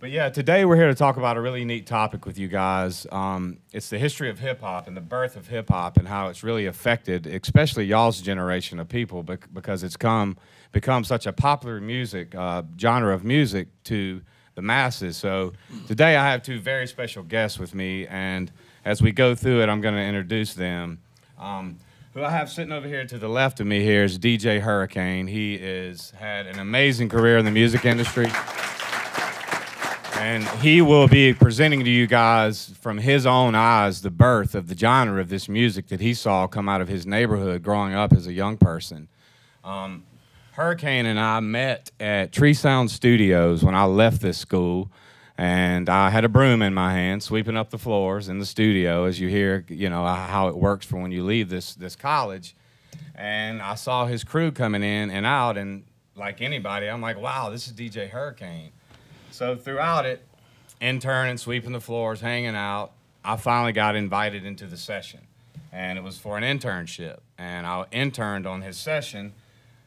But yeah, today we're here to talk about a really neat topic with you guys. Um, it's the history of hip hop and the birth of hip hop and how it's really affected, especially y'all's generation of people, bec- because it's come become such a popular music uh, genre of music to the masses. So today I have two very special guests with me, and as we go through it, I'm going to introduce them. Um, who I have sitting over here to the left of me here is DJ Hurricane. He is had an amazing career in the music industry. And he will be presenting to you guys from his own eyes the birth of the genre of this music that he saw come out of his neighborhood growing up as a young person. Um, Hurricane and I met at Tree Sound Studios when I left this school, and I had a broom in my hand, sweeping up the floors in the studio, as you hear, you know, how it works for when you leave this this college. And I saw his crew coming in and out, and like anybody, I'm like, wow, this is DJ Hurricane. So throughout it, interning, sweeping the floors, hanging out, I finally got invited into the session. And it was for an internship. And I interned on his session.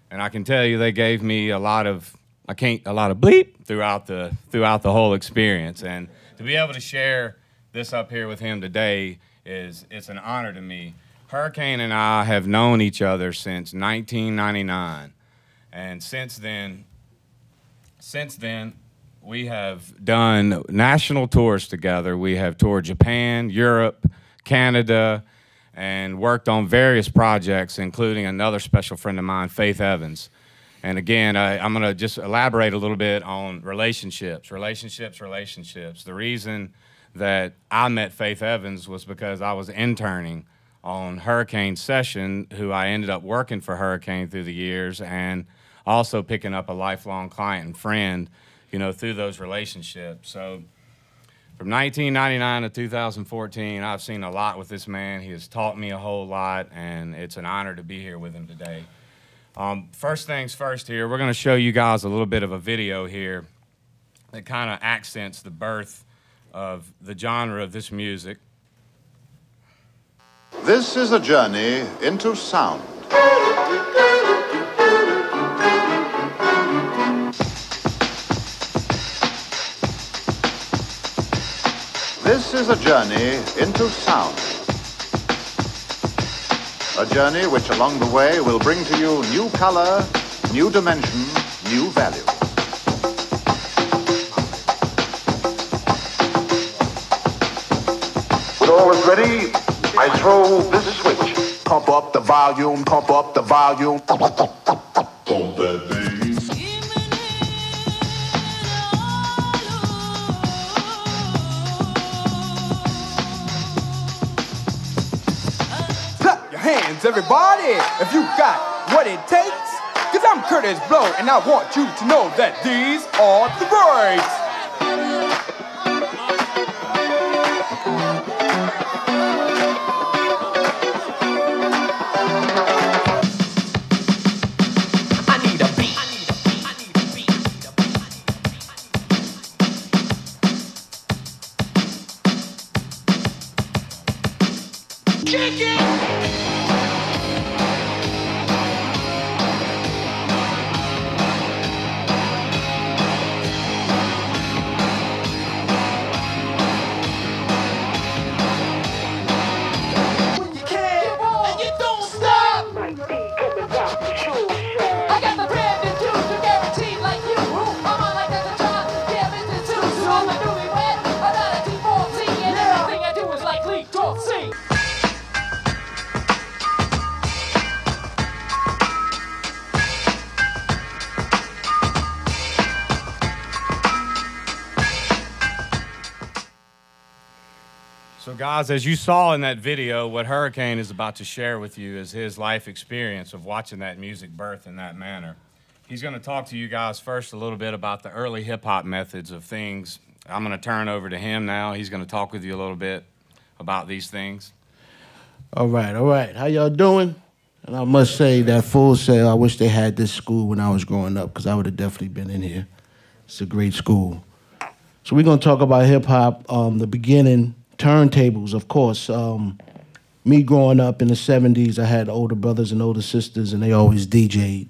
And I can tell you they gave me a lot of I can't a lot of bleep throughout the throughout the whole experience. And to be able to share this up here with him today is it's an honor to me. Hurricane and I have known each other since 1999. And since then, since then, we have done national tours together. We have toured Japan, Europe, Canada, and worked on various projects, including another special friend of mine, Faith Evans. And again, I, am going to just elaborate a little bit on relationships, relationships, relationships. The reason that I met Faith Evans was because I was interning on Hurricane Session, who I ended up working for Hurricane through the years, and also picking up a lifelong client and friend you know, through those relationships. So from 1999 to 2014, I've seen a lot with this man. He has taught me a whole lot, and it's an honor to be here with him today. Um, first things first here, we're going to show you guys a little bit of a video here that kind of accents the birth of the genre of this music. This is a journey into sound. Is a journey into sound. A journey which along the way will bring to you new color, new dimension, new value. When all is ready, I throw this switch. Pump up the volume, pump up the volume. Everybody, if you got what it takes. Cause I'm Kurtis Blow, and I want you to know that these are the breaks. As you saw in that video, what Hurricane is about to share with you is his life experience of watching that music birth in that manner. He's going to talk to you guys first a little bit about the early hip hop methods of things. I'm going to turn over to him now. He's going to talk with you a little bit about these things. All right, all right. How y'all doing? And I must say that Full Sail, I wish they had this school when I was growing up because I would have definitely been in here. It's a great school. So we're gonna talk about hip hop, um, the beginning, turntables, of course. Um, me growing up in the '70s, I had older brothers and older sisters, and they always DJ'd.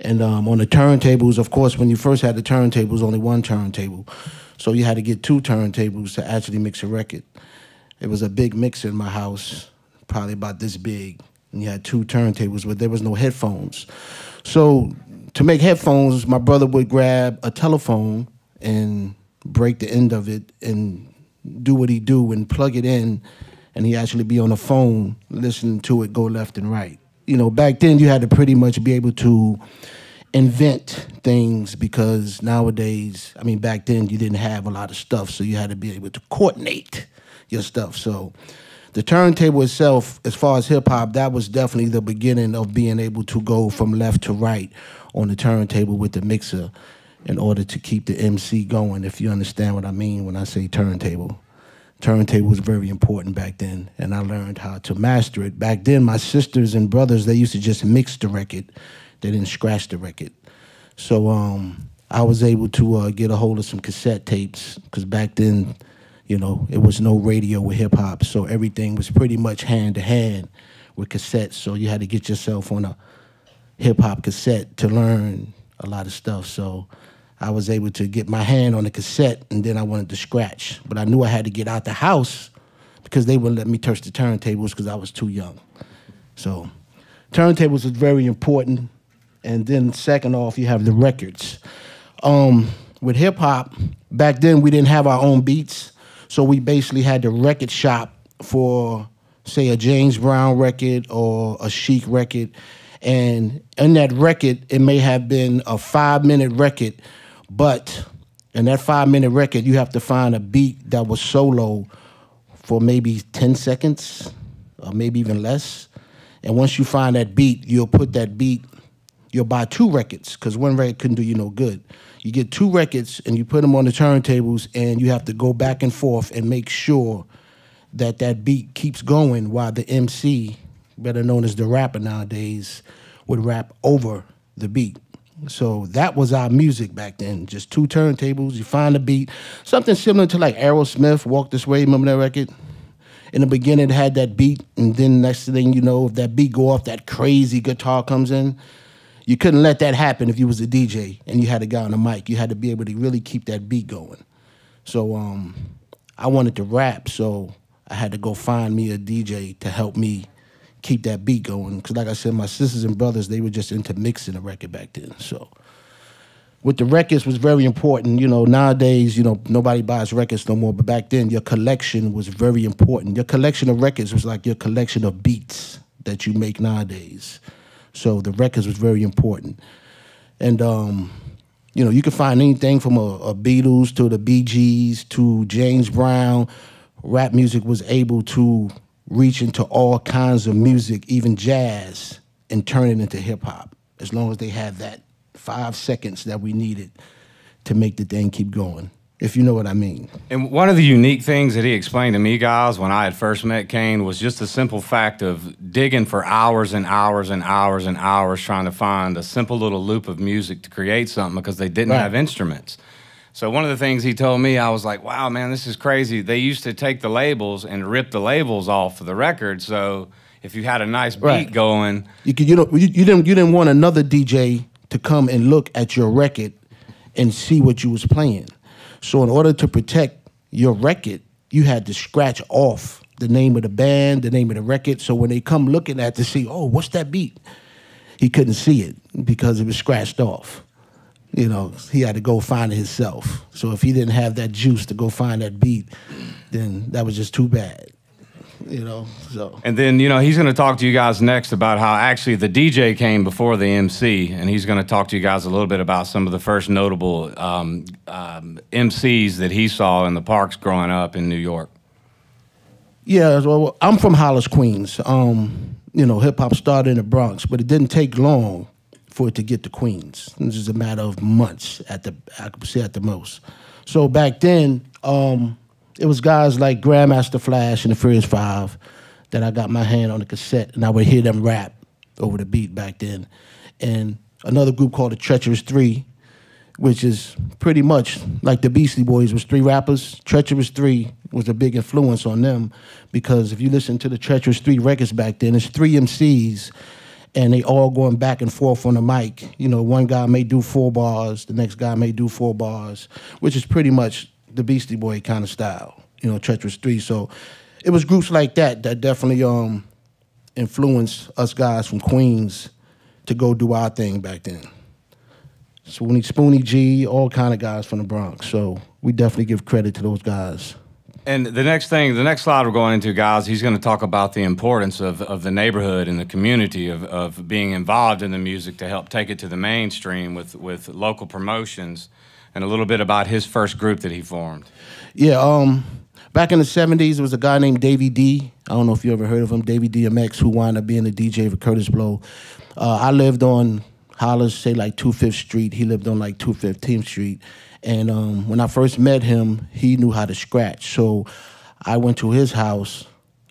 And um, on the turntables, of course, when you first had the turntables, only one turntable. So you had to get two turntables to actually mix a record. It was a big mixer in my house, probably about this big. And you had two turntables, but there was no headphones. So to make headphones, my brother would grab a telephone and break the end of it and do what he do and plug it in and he actually be on the phone listening to it go left and right. You know, back then you had to pretty much be able to invent things because nowadays, I mean, back then you didn't have a lot of stuff, so you had to be able to coordinate your stuff. So the turntable itself, as far as hip hop, that was definitely the beginning of being able to go from left to right on the turntable with the mixer in order to keep the MC going, if you understand what I mean when I say turntable. Turntable was very important back then, and I learned how to master it. Back then, my sisters and brothers, they used to just mix the record. They didn't scratch the record. So um, I was able to uh, get a hold of some cassette tapes, because back then, you know, it was no radio with hip hop, so everything was pretty much hand to hand with cassettes. So you had to get yourself on a hip hop cassette to learn a lot of stuff. So I was able to get my hand on the cassette and then I wanted to scratch. But I knew I had to get out the house because they wouldn't let me touch the turntables because I was too young. So turntables was very important. And then second off, you have the records. Um, with hip hop, back then we didn't have our own beats. So we basically had the record shop for, say, a James Brown record or a Chic record. And in that record, it may have been a five minute record, but in that five minute record, you have to find a beat that was solo for maybe 10 seconds or maybe even less. And once you find that beat, you'll put that beat, you'll buy two records because one record couldn't do you no good. You get two records and you put them on the turntables and you have to go back and forth and make sure that that beat keeps going while the MC, better known as the rapper nowadays, would rap over the beat. So that was our music back then. Just two turntables, you find a beat. Something similar to like Aerosmith, Walk This Way, remember that record? In the beginning it had that beat, and then next thing you know, if that beat go off, that crazy guitar comes in. You couldn't let that happen if you was a DJ and you had a guy on the mic. You had to be able to really keep that beat going. So um, I wanted to rap, so I had to go find me a DJ to help me keep that beat going. Because like I said, my sisters and brothers, they were just into mixing the record back then. So with the records was very important. You know, nowadays, you know, nobody buys records no more. But back then, your collection was very important. Your collection of records was like your collection of beats that you make nowadays. So the records was very important. And um, you know, you can find anything from a, a Beatles to the Gees to James Brown. Rap music was able to reach into all kinds of music, even jazz, and turn it into hip hop, as long as they had that five seconds that we needed to make the thing keep going, if you know what I mean. And one of the unique things that he explained to me, guys, when I had first met Kane, was just the simple fact of digging for hours and hours and hours and hours trying to find a simple little loop of music to create something because they didn't Right. have instruments. So one of the things he told me, I was like, "Wow, man, this is crazy." They used to take the labels and rip the labels off of the record. So if you had a nice beat Right. going, You could, you know, you, you didn't, you didn't want another DJ to come and look at your record and see what you was playing. So in order to protect your record, you had to scratch off the name of the band, the name of the record. So when they come looking at to see, oh, what's that beat? He couldn't see it because it was scratched off. You know, he had to go find it himself. So if he didn't have that juice to go find that beat, then that was just too bad. You know, so And then, you know, he's going to talk to you guys next about how actually the DJ came before the MC, and he's going to talk to you guys a little bit about some of the first notable um, um, MCs that he saw in the parks growing up in New York. Yeah, well, I'm from Hollis, Queens. Um, you know, hip hop started in the Bronx, but it didn't take long for it to get to Queens. This is a matter of months at the I could say at the most. So back then, um, it was guys like Grandmaster Flash and the Furious Five that I got my hand on the cassette, and I would hear them rap over the beat back then. And another group called the Treacherous Three, which is pretty much like the Beastie Boys was three rappers. Treacherous Three was a big influence on them because if you listen to the Treacherous Three records back then, it's three MCs and they all going back and forth on the mic. You know, one guy may do four bars, the next guy may do four bars, which is pretty much the Beastie Boy kind of style. You know, Treacherous Three. So it was groups like that that definitely um influenced us guys from Queens to go do our thing back then. Spoonie, Spoonie G, all kind of guys from the Bronx. So we definitely give credit to those guys. And the next thing, the next slide we're going into, guys, he's going to talk about the importance of, of the neighborhood and the community of, of being involved in the music to help take it to the mainstream with, with local promotions and a little bit about his first group that he formed. Yeah, um, back in the 70s, there was a guy named Davy D. I don't know if you ever heard of him, Davy DMX, who wound up being the DJ for Kurtis Blow. Uh, I lived on Hollis, say like 25th Street. He lived on like 215th Street. And um, when I first met him, he knew how to scratch. So I went to his house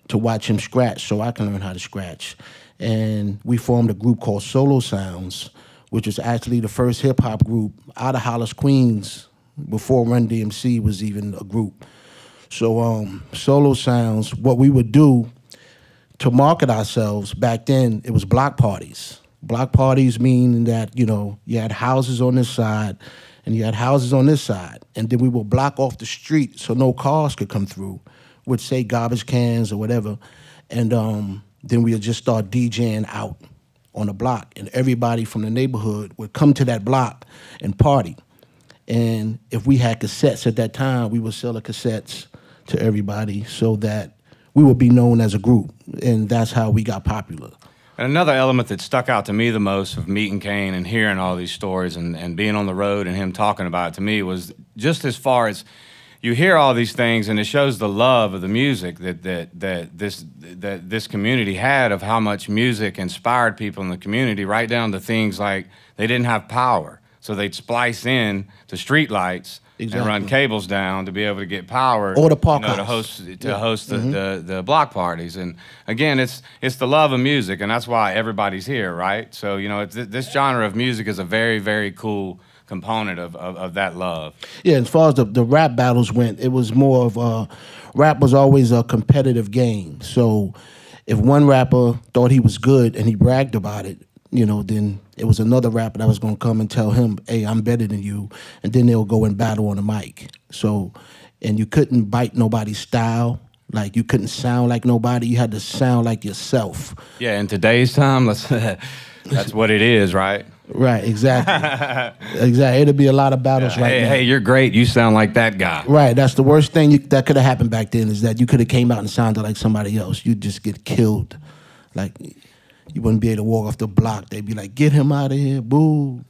to watch him scratch so I can learn how to scratch. And we formed a group called Solo Sounds, which was actually the first hip hop group out of Hollis, Queens, before Run DMC was even a group. So um, Solo Sounds, what we would do to market ourselves back then, it was block parties. Block parties meaning that, you know, you had houses on this side and you had houses on this side. And then we would block off the street so no cars could come through, would say garbage cans or whatever. And um, then we would just start DJing out on the block. And everybody from the neighborhood would come to that block and party. And if we had cassettes at that time, we would sell the cassettes to everybody so that we would be known as a group. And that's how we got popular. And another element that stuck out to me the most of meeting Kane and hearing all these stories and, and being on the road and him talking about it to me was just as far as you hear all these things and it shows the love of the music that, that, that, this, that this community had of how much music inspired people in the community, right down to things like they didn't have power. So they'd splice in to street lights and run cables down to be able to get power Or the park you know, to host to Yeah. host the, Mhm. the, the block parties and again it's it's the love of music and that's why everybody's here right so you know it's, this genre of music is a very very cool component of, of, of that love Yeah, as far as the, the rap battles went, it was more of a rap was always a competitive game. So if one rapper thought he was good and he bragged about it, you know, then it was another rapper that was gonna come and tell him, Hey, I'm better than you and then they'll go and battle on the mic. So and you couldn't bite nobody's style. Like you couldn't sound like nobody. You had to sound like yourself. yeah in today's time let's that's what it is right Right, exactly. exactly. It'll be a lot of battles right hey, now. hey you're great you sound like that guy Right, that's the worst thing you, that could have happened back then is that you could have came out and sounded like somebody else. You'd just get killed. Like you wouldn't be able to walk off the block. They'd be like, "Get him out of here, boo!"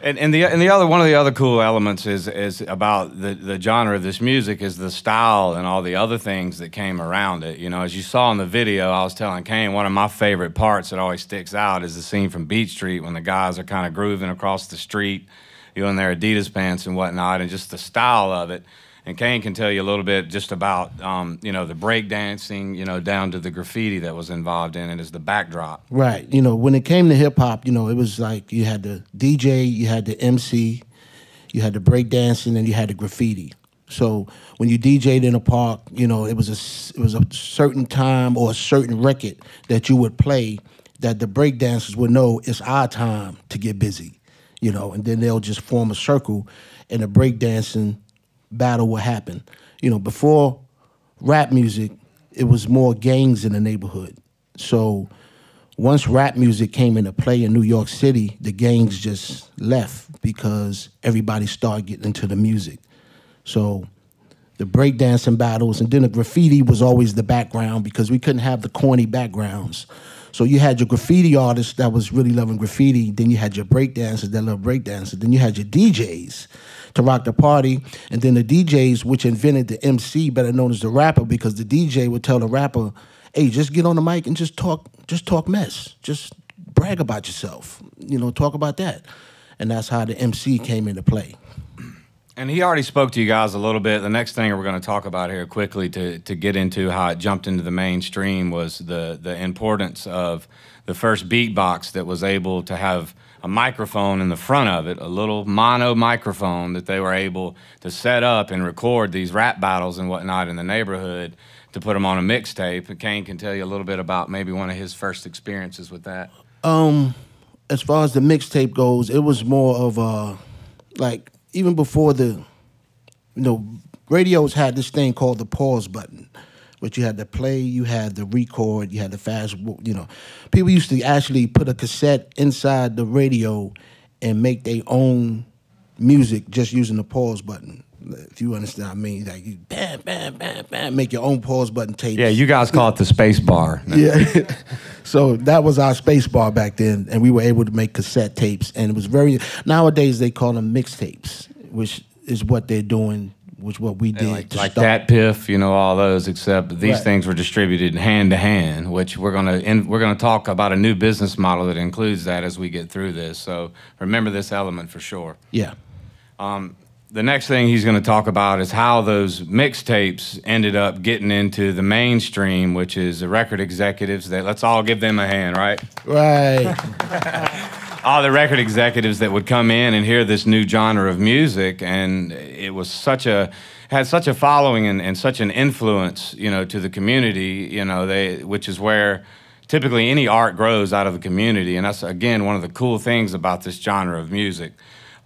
And, and the and the other one of the other cool elements is is about the the genre of this music is the style and all the other things that came around it. You know, as you saw in the video, I was telling Kane one of my favorite parts that always sticks out is the scene from Beat Street when the guys are kind of grooving across the street, you know, in their Adidas pants and whatnot, and just the style of it. And Kane can tell you a little bit just about um, you know the breakdancing, you know, down to the graffiti that was involved in it as the backdrop. Right. You know, when it came to hip hop, you know, it was like you had the DJ, you had the MC, you had the breakdancing, and you had the graffiti. So when you DJ'd in a park, you know, it was a it was a certain time or a certain record that you would play that the breakdancers would know it's our time to get busy, you know, and then they'll just form a circle, and the breakdancing battle will happen. You know, before rap music, it was more gangs in the neighborhood. So once rap music came into play in New York City, the gangs just left because everybody started getting into the music. So the breakdancing battles and then the graffiti was always the background because we couldn't have the corny backgrounds. So you had your graffiti artists that was really loving graffiti, then you had your breakdancers that love breakdancers, then you had your DJs to rock the party, and then the DJs which invented the MC, better known as the rapper, because the DJ would tell the rapper, "Hey, just get on the mic and just talk, just talk mess, just brag about yourself, you know, talk about that," and that's how the MC came into play. And he already spoke to you guys a little bit. The next thing we're going to talk about here quickly to, to get into how it jumped into the mainstream was the, the importance of the first beatbox that was able to have a microphone in the front of it, a little mono microphone that they were able to set up and record these rap battles and whatnot in the neighborhood to put them on a mixtape. And Kane can tell you a little bit about maybe one of his first experiences with that. Um, as far as the mixtape goes, it was more of a like even before the you know radios had this thing called the pause button, which you had to play, you had the record, you had the fast. You know, people used to actually put a cassette inside the radio and make their own music just using the pause button. If you understand, what I mean, like you bam, bam, bam, bam, make your own pause button tape. Yeah, you guys call it the space bar. Yeah. so that was our space bar back then, and we were able to make cassette tapes, and it was very. Nowadays they call them mixtapes, which is what they're doing, which what we did like, like start. that piff, you know, all those. Except these Right. things were distributed hand to hand, which we're gonna in, we're gonna talk about a new business model that includes that as we get through this. So remember this element for sure. Yeah. Um, the next thing he's going to talk about is how those mixtapes ended up getting into the mainstream, which is the record executives that let's all give them a hand, right? Right. all the record executives that would come in and hear this new genre of music and it was such a had such a following and, and such an influence you know to the community you know they which is where typically any art grows out of the community. And that's again one of the cool things about this genre of music.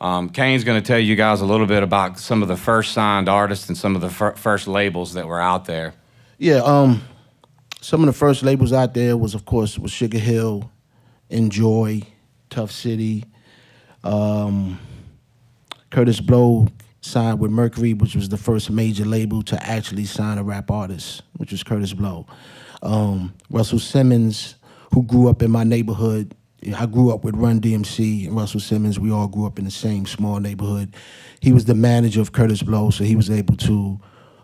Um, Kane's going to tell you guys a little bit about some of the first signed artists and some of the fir- first labels that were out there. Yeah, um, some of the first labels out there was, of course, was Sugar Hill, Enjoy, Tuff City. Um, Kurtis Blow signed with Mercury, which was the first major label to actually sign a rap artist, which was Kurtis Blow. Um, Russell Simmons, who grew up in my neighborhood. I grew up with Run DMC and Russell Simmons. We all grew up in the same small neighborhood. He was the manager of Kurtis Blow, so he was able to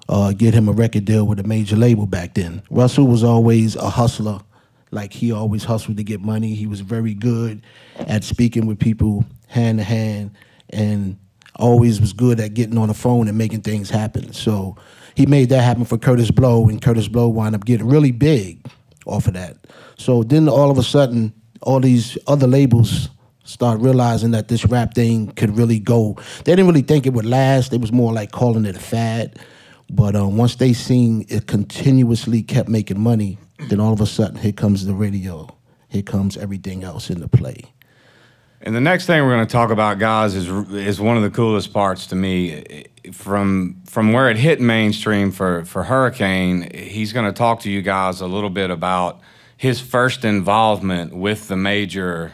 uh, get him a record deal with a major label back then. Russell was always a hustler. Like he always hustled to get money. He was very good at speaking with people hand to hand and always was good at getting on the phone and making things happen. So he made that happen for Kurtis Blow, and Kurtis Blow wound up getting really big off of that. So then all of a sudden, all these other labels start realizing that this rap thing could really go. They didn't really think it would last. It was more like calling it a fad. But um, once they seen it continuously kept making money, then all of a sudden here comes the radio. Here comes everything else into play. And the next thing we're going to talk about, guys, is is one of the coolest parts to me. From from where it hit mainstream for for Hurricane, he's going to talk to you guys a little bit about his first involvement with the major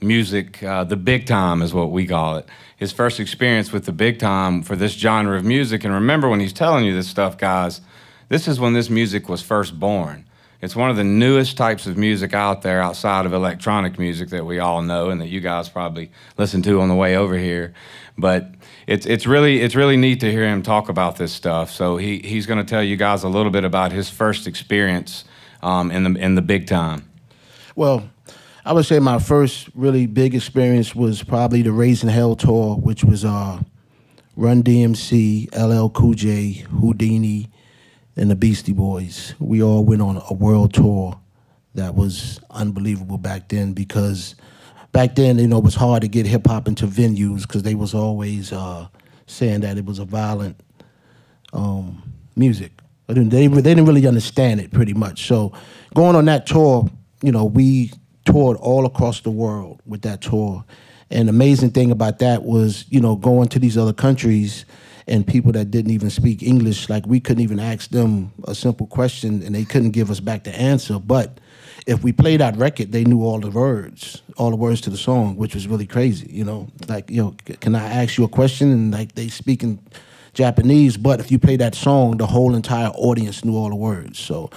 music, uh, the big time is what we call it. His first experience with the big time for this genre of music. And remember when he's telling you this stuff, guys, this is when this music was first born. It's one of the newest types of music out there outside of electronic music that we all know and that you guys probably listen to on the way over here. But it's it's really it's really neat to hear him talk about this stuff. So he he's going to tell you guys a little bit about his first experience um, in the in the big time. Well, I would say my first really big experience was probably the Raising Hell tour, which was uh, Run DMC, LL Cool J, Whodini, and the Beastie Boys. We all went on a world tour that was unbelievable back then because back then, you know, it was hard to get hip hop into venues because they was always uh, saying that it was a violent um, music. They didn't, they, they didn't really understand it pretty much. So going on that tour, you know, we toured all across the world with that tour. And amazing thing about that was, you know, going to these other countries and people that didn't even speak English, like we couldn't even ask them a simple question and they couldn't give us back the answer. But if we played that record, they knew all the words, all the words to the song, which was really crazy. You know, like you know, can I ask you a question? And like they speak in Japanese, but if you play that song, the whole entire audience knew all the words. So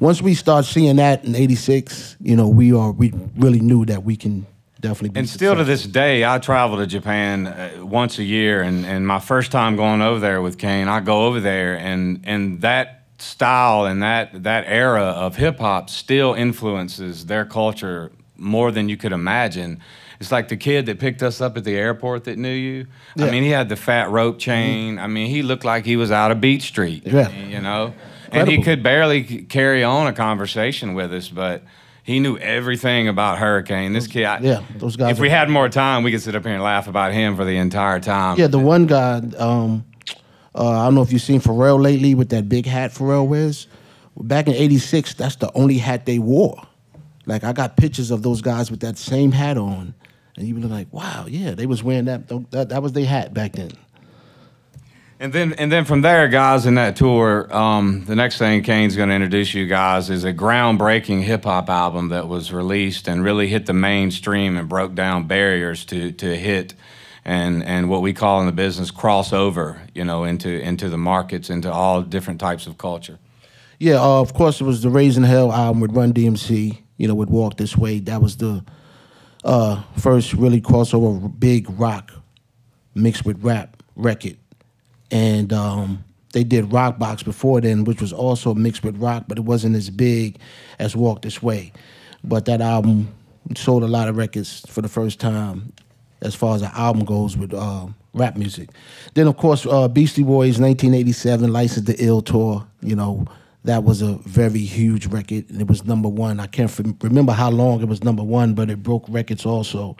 once we start seeing that in '86, you know, we are we really knew that we can definitely. And still to this day, I travel to Japan uh, once a year, and, and my first time going over there with Kane, I go over there, and and that style and that that era of hip hop still influences their culture more than you could imagine. It's like the kid that picked us up at the airport that knew you. I mean, he had the fat rope chain. I mean, he looked like he was out of Beat Street. Yeah. You know, and he could barely carry on a conversation with us, but. He knew everything about Hurricane. This kid, I, Yeah, those guys if we had more time, we could sit up here and laugh about him for the entire time. Yeah, the one guy. Um, uh, I don't know if you've seen Pharrell lately with that big hat Pharrell wears. Back in '86, that's the only hat they wore. Like I got pictures of those guys with that same hat on, and you be like, wow, yeah, they was wearing that. That, that was their hat back then. And then, and then from there, guys, in that tour, um, the next thing Kane's going to introduce you guys is a groundbreaking hip hop album that was released and really hit the mainstream and broke down barriers to to hit, and and what we call in the business crossover, you know, into into the markets, into all different types of culture. Yeah, uh, of course, it was the Raising Hell album with Run DMC. You know, with Walk This Way. That was the uh, first really crossover big rock mixed with rap record, and um, they did Rock Box before then, which was also mixed with rock, but it wasn't as big as Walk This Way. But that album sold a lot of records for the first time, as far as the album goes with uh, rap music. Then of course, uh, Beastie Boys, 1987, License to Ill tour. You know, that was a very huge record, and it was number one. I can't remember how long it was number one, but it broke records also.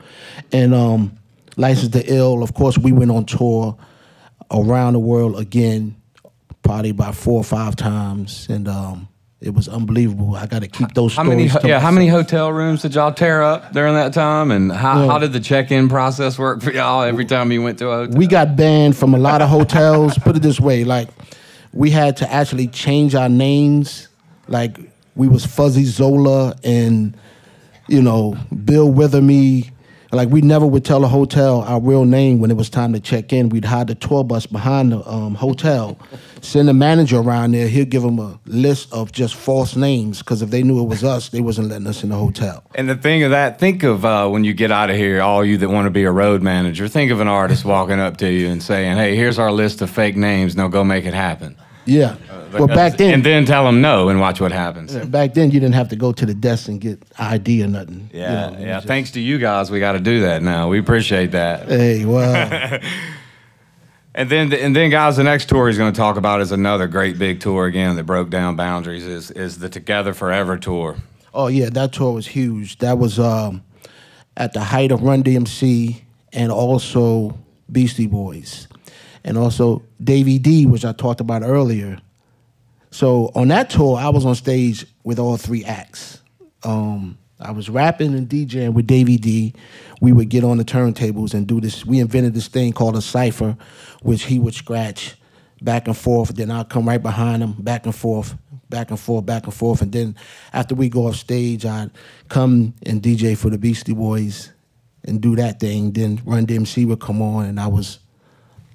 And um, License to Ill, of course, we went on tour around the world again, probably about four or five times, and um, it was unbelievable. I got to keep those How stories. many, yeah, how many hotel rooms did y'all tear up during that time, and how, Yeah. how did the check-in process work for y'all every time you went to a hotel? we got banned from a lot of hotels. Put it this way, like we had to actually change our names. Like we was Fuzzy Zola and you know Bill Witherme. Like we never would tell a hotel our real name when it was time to check in. We'd hide the tour bus behind the um, hotel, send a manager around there. He'll give them a list of just false names because if they knew it was us, they wasn't letting us in the hotel. And the thing of that, think of uh, when you get out of here, all you that want to be a road manager, think of an artist walking up to you and saying, "Hey, here's our list of fake names. Now go make it happen." Yeah, but back then, and then tell them no, and watch what happens. back then you didn't have to go to the desk and get ID or nothing. you Yeah, know, yeah. just- Thanks to you guys, we got to do that now. We appreciate that. Hey, well, And then, and then, guys, the next tour he's going to talk about is another great big tour again that broke down boundaries. Is is the Together Forever tour? oh yeah, that tour was huge. That was um, at the height of Run DMC and also Beastie Boys, and also Davy D, which I talked about earlier. So on that tour, I was on stage with all three acts. Um, I was rapping and DJing with Davy D. We would get on the turntables and do this. We invented this thing called a cipher, which he would scratch back and forth. Then I'd come right behind him, back and forth, back and forth, back and forth. And then after we go off stage, I'd come and DJ for the Beastie Boys and do that thing. Then Run DMC would come on, and I was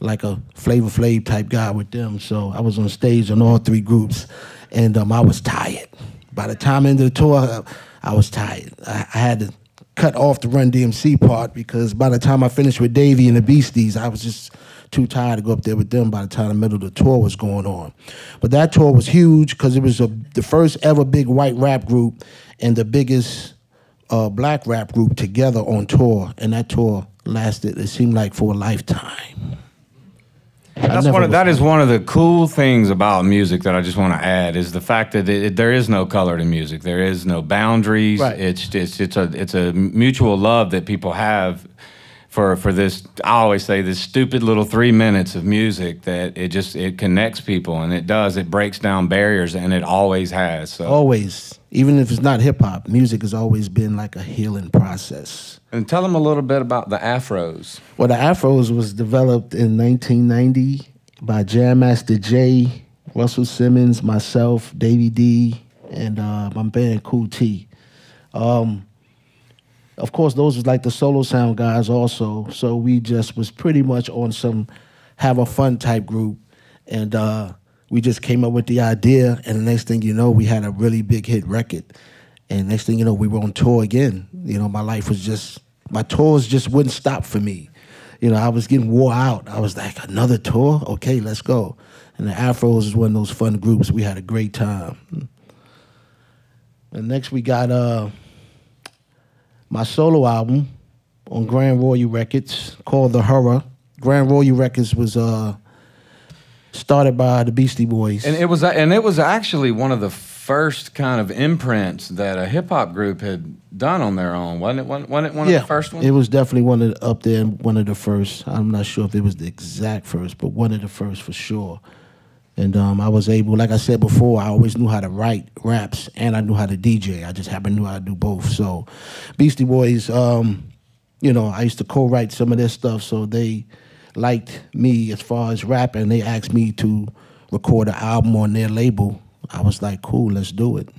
like a Flavor Flav type guy with them. So I was on stage on all three groups, and um, I was tired. By the time into the tour, I, I was tired. I, I had to cut off the Run DMC part because by the time I finished with Davey and the Beasties, I was just too tired to go up there with them by the time the middle of the tour was going on. But that tour was huge because it was a, the first ever big white rap group and the biggest uh, black rap group together on tour. And that tour lasted, it seemed like, for a lifetime. That's one of, that is one of the cool things about music that I just want to add is the fact that it, there is no color to music. There is no boundaries. Right. It's it's it's a it's a mutual love that people have for for this. I always say this stupid little three minutes of music that it just it connects people and it does. It breaks down barriers and it always has. So Always, even if it's not hip hop, music has always been like a healing process. And tell them a little bit about the afros. Well, the Afros was developed in 1990 by Jam Master Jay, Russell Simmons, myself, Davey D, and uh, my band Cool T. Um, of course, those was like the solo sound guys also. So we just was pretty much on some have a fun type group, and uh, we just came up with the idea. And the next thing you know, we had a really big hit record. And next thing you know, we were on tour again. You know, my life was just my tours just wouldn't stop for me. You know, I was getting wore out. I was like, another tour? Okay, let's go. And the Afros is one of those fun groups. We had a great time. And next we got uh my solo album on Grand Royal Records called The Hurra. Grand Royal Records was uh started by the Beastie Boys. And it was and it was actually one of the first kind of imprints that a hip hop group had done on their own, wasn't it? Wasn't wasn't it one yeah, of the first ones? It was definitely one of the, up there, one of the first. I'm not sure if it was the exact first, but one of the first for sure. And um, I was able, like I said before, I always knew how to write raps and I knew how to DJ. I just happened to know how to do both. So, Beastie Boys, um, you know, I used to co-write some of their stuff, so they liked me as far as rapping. They asked me to record an album on their label. I was like, cool, let's do it.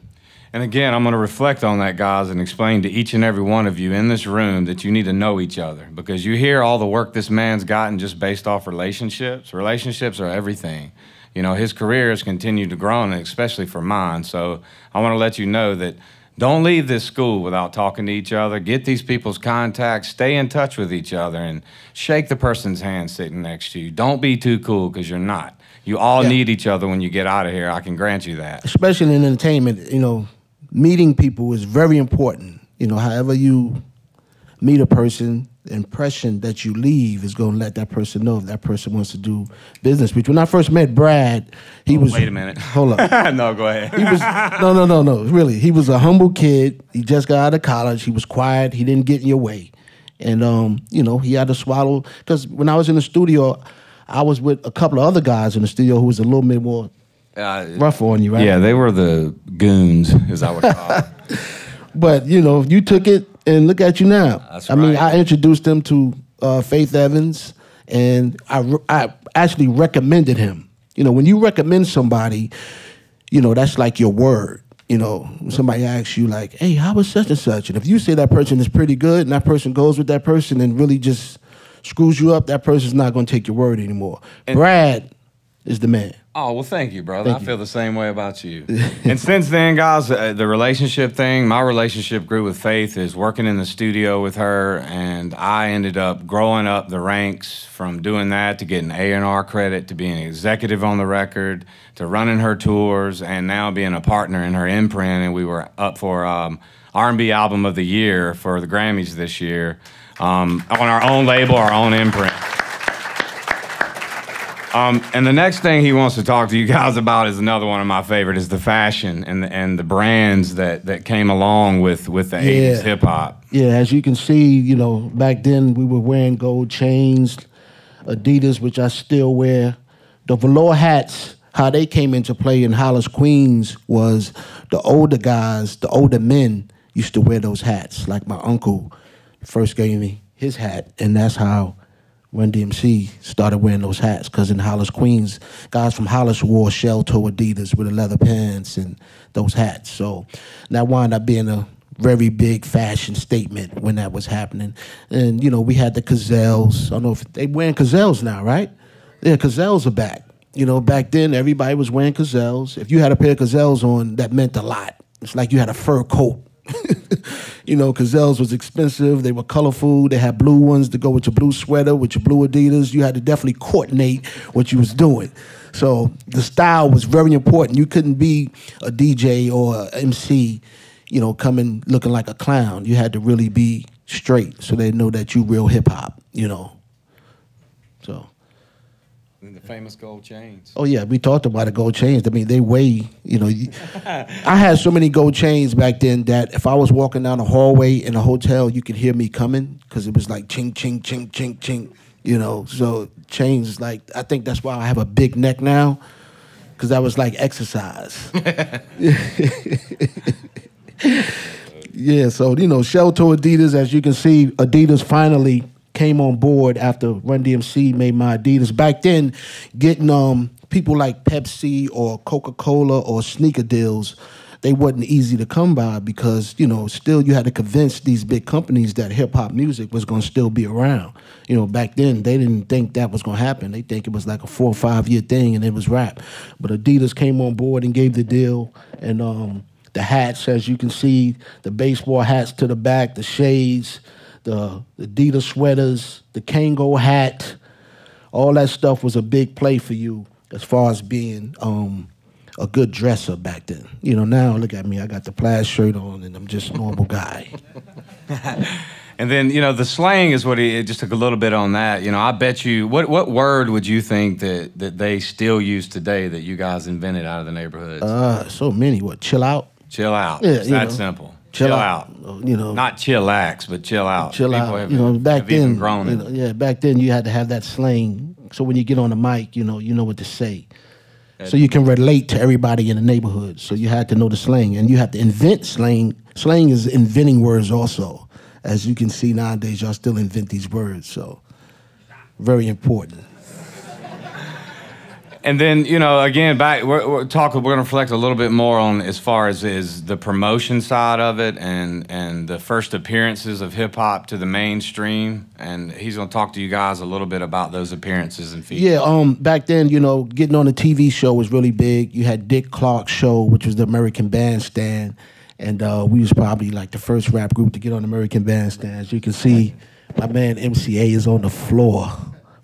And again, I'm going to reflect on that, guys, and explain to each and every one of you in this room that you need to know each other because you hear all the work this man's gotten just based off relationships. Relationships are everything. You know, his career has continued to grow, and especially for mine. So I want to let you know that don't leave this school without talking to each other. Get these people's contacts, stay in touch with each other, and shake the person's hand sitting next to you. Don't be too cool because you're not. You all Yeah. need each other when you get out of here. I can grant you that. especially in entertainment, you know, meeting people is very important. You know, however you meet a person, the impression that you leave is going to let that person know if that person wants to do business. Which when I first met Brad, he was. Oh, Wait a minute. Hold up. no, go ahead. He was no, no, no, no. Really, he was a humble kid. He just got out of college. He was quiet. He didn't get in your way, and um, you know, he had to swallow. Because when I was in the studio, I was with a couple of other guys in the studio who was a little bit more Uh, rough on you, right? Yeah, they were the goons, as I would call them. But you know, you took it, and look at you now. That's I mean. I introduced them to uh, Faith Evans, and I re- I actually recommended him. You know, when you recommend somebody, you know that's like your word. You know, somebody asks you like, "Hey, how was such and such?" and if you say that person is pretty good, and that person goes with that person and really just screws you up, that person's not going to take your word anymore. Brad is the man. Oh, well, thank you, brother. Thank I you. feel the same way about you. and since then, guys, uh, the relationship thing, my relationship grew with Faith is working in the studio with her, and I ended up growing up the ranks from doing that to getting A&R credit to being an executive on the record to running her tours and now being a partner in her imprint. And we were up for um, R&B Album of the Year for the Grammys this year um, on our own label, our own imprint. Um, and the next thing he wants to talk to you guys about is another one of my favorite is the fashion and the, and the brands that, that came along with, with the 80s hip hop. Yeah, as you can see, you know, back then we were wearing gold chains, Adidas, which I still wear. The velour hats, how they came into play in Hollis, Queens, was the older guys, the older men used to wear those hats. Like my uncle first gave me his hat, and that's how Run DMC started wearing those hats. Because in Hollis, Queens, guys from Hollis wore shell toe Adidas with the leather pants and those hats. So that wound up being a very big fashion statement when that was happening. And you know, we had the Gazelles. I don't know if they wearing Gazelles now, right? Yeah, Gazelles are back. You know, back then everybody was wearing Gazelles. If you had a pair of Gazelles on, that meant a lot. It's like you had a fur coat. you know, Gazelles was expensive. They were colorful. They had blue ones to go with your blue sweater, with your blue Adidas. You had to definitely coordinate what you was doing. So the style was very important. You couldn't be a DJ or a MC, you know, coming looking like a clown. You had to really be straight so they know that you real hip hop, you know. So And the famous gold chains. Oh yeah, we talked about the gold chains. I mean, they weigh. You know, I had so many gold chains back then that if I was walking down a hallway in a hotel, you could hear me coming because it was like ching ching ching ching ching. You know, so chains like I think that's why I have a big neck now because that was like exercise. Yeah, so you know, shell toe Adidas, as you can see, Adidas finally came on board after Run DMC made my Adidas. Back then, getting um people like Pepsi or Coca Cola or sneaker deals, they wasn't easy to come by because you know still you had to convince these big companies that hip hop music was going to still be around. You know, back then they didn't think that was going to happen. They think it was like a four or five year thing and it was rap. But Adidas came on board and gave the deal and um the hats, as you can see, the baseball hats to the back, the shades, the, the Adidas sweaters, the Kangol hat, all that stuff was a big play for you as far as being um, a good dresser back then. You know, now look at me, I got the plaid shirt on and I'm just a normal guy. And then, you know, the slang is what he just took a little bit on that. You know, I bet you, what, what word would you think that, that they still use today that you guys invented out of the neighborhoods? Uh, so many. What? Chill out. chill out. yeah, it's you that know, simple. Chill Chill, out. out. You know. Not chillax, but chill out. chill People out. have- you know, back then, grown you know, yeah, back then you had to have that slang. So when you get on the mic, you know, you know what to say. so you can relate to everybody in the neighborhood. So you had to know the slang, and you have to invent slang. Slang is inventing words also. As you can see nowadays, y'all still invent these words. So very important. And then you know, again, back we're, we're talk. We're going to reflect a little bit more on as far as is the promotion side of it, and and the first appearances of hip hop to the mainstream. And he's going to talk to you guys a little bit about those appearances and features. Yeah, um, back then, you know, getting on a TV show was really big. You had Dick Clark's show, which was the American Bandstand, and uh, we was probably like the first rap group to get on American Bandstand. As you can see, my man MCA is on the floor.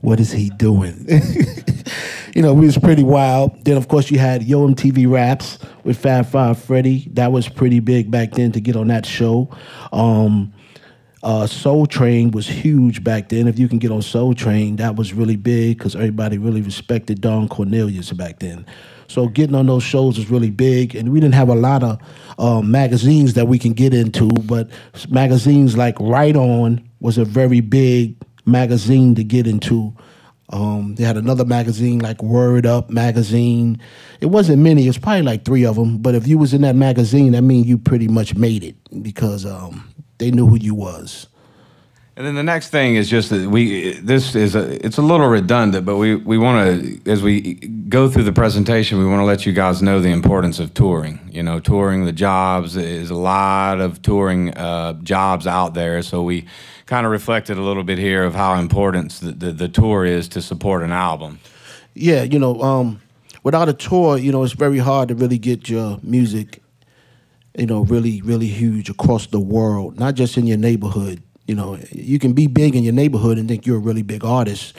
What is he doing? you know, we was pretty wild. Then, of course, you had Yo MTV Raps with Fab Five Freddy. That was pretty big back then to get on that show. Um, uh, Soul Train was huge back then. If you can get on Soul Train, that was really big because everybody really respected Don Cornelius back then. So getting on those shows was really big, and we didn't have a lot of uh, magazines that we can get into, but magazines like Right On was a very big magazine to get into. Um, they had another magazine like Word Up magazine. It wasn't many. It was probably like three of them. But if you was in that magazine, that means you pretty much made it because um, they knew who you was. And then the next thing is just that we this is a, it's a little redundant, but we we want to as we go through the presentation, we want to let you guys know the importance of touring. You know, touring the jobs is a lot of touring uh, jobs out there, so we kind of reflected a little bit here of how important the, the, the tour is to support an album. Yeah, you know, um, without a tour, you know, it's very hard to really get your music, you know, really, really huge across the world, not just in your neighborhood. You know, you can be big in your neighborhood and think you're a really big artist,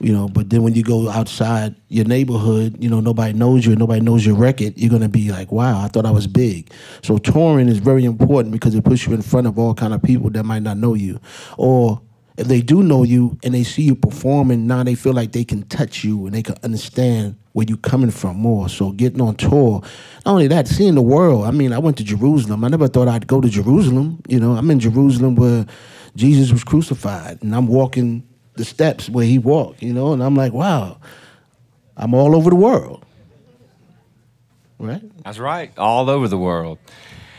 you know, but then when you go outside your neighborhood, you know, nobody knows you, nobody knows your record, you're gonna be like, wow, I thought I was big. So touring is very important because it puts you in front of all kind of people that might not know you. Or if they do know you and they see you performing, now they feel like they can touch you and they can understand where you're coming from more. So getting on tour, not only that, seeing the world. I mean, I went to Jerusalem. I never thought I'd go to Jerusalem. You know, I'm in Jerusalem where Jesus was crucified, and I'm walking the steps where he walked. You know, and I'm like, wow, I'm all over the world. Right? That's right, all over the world.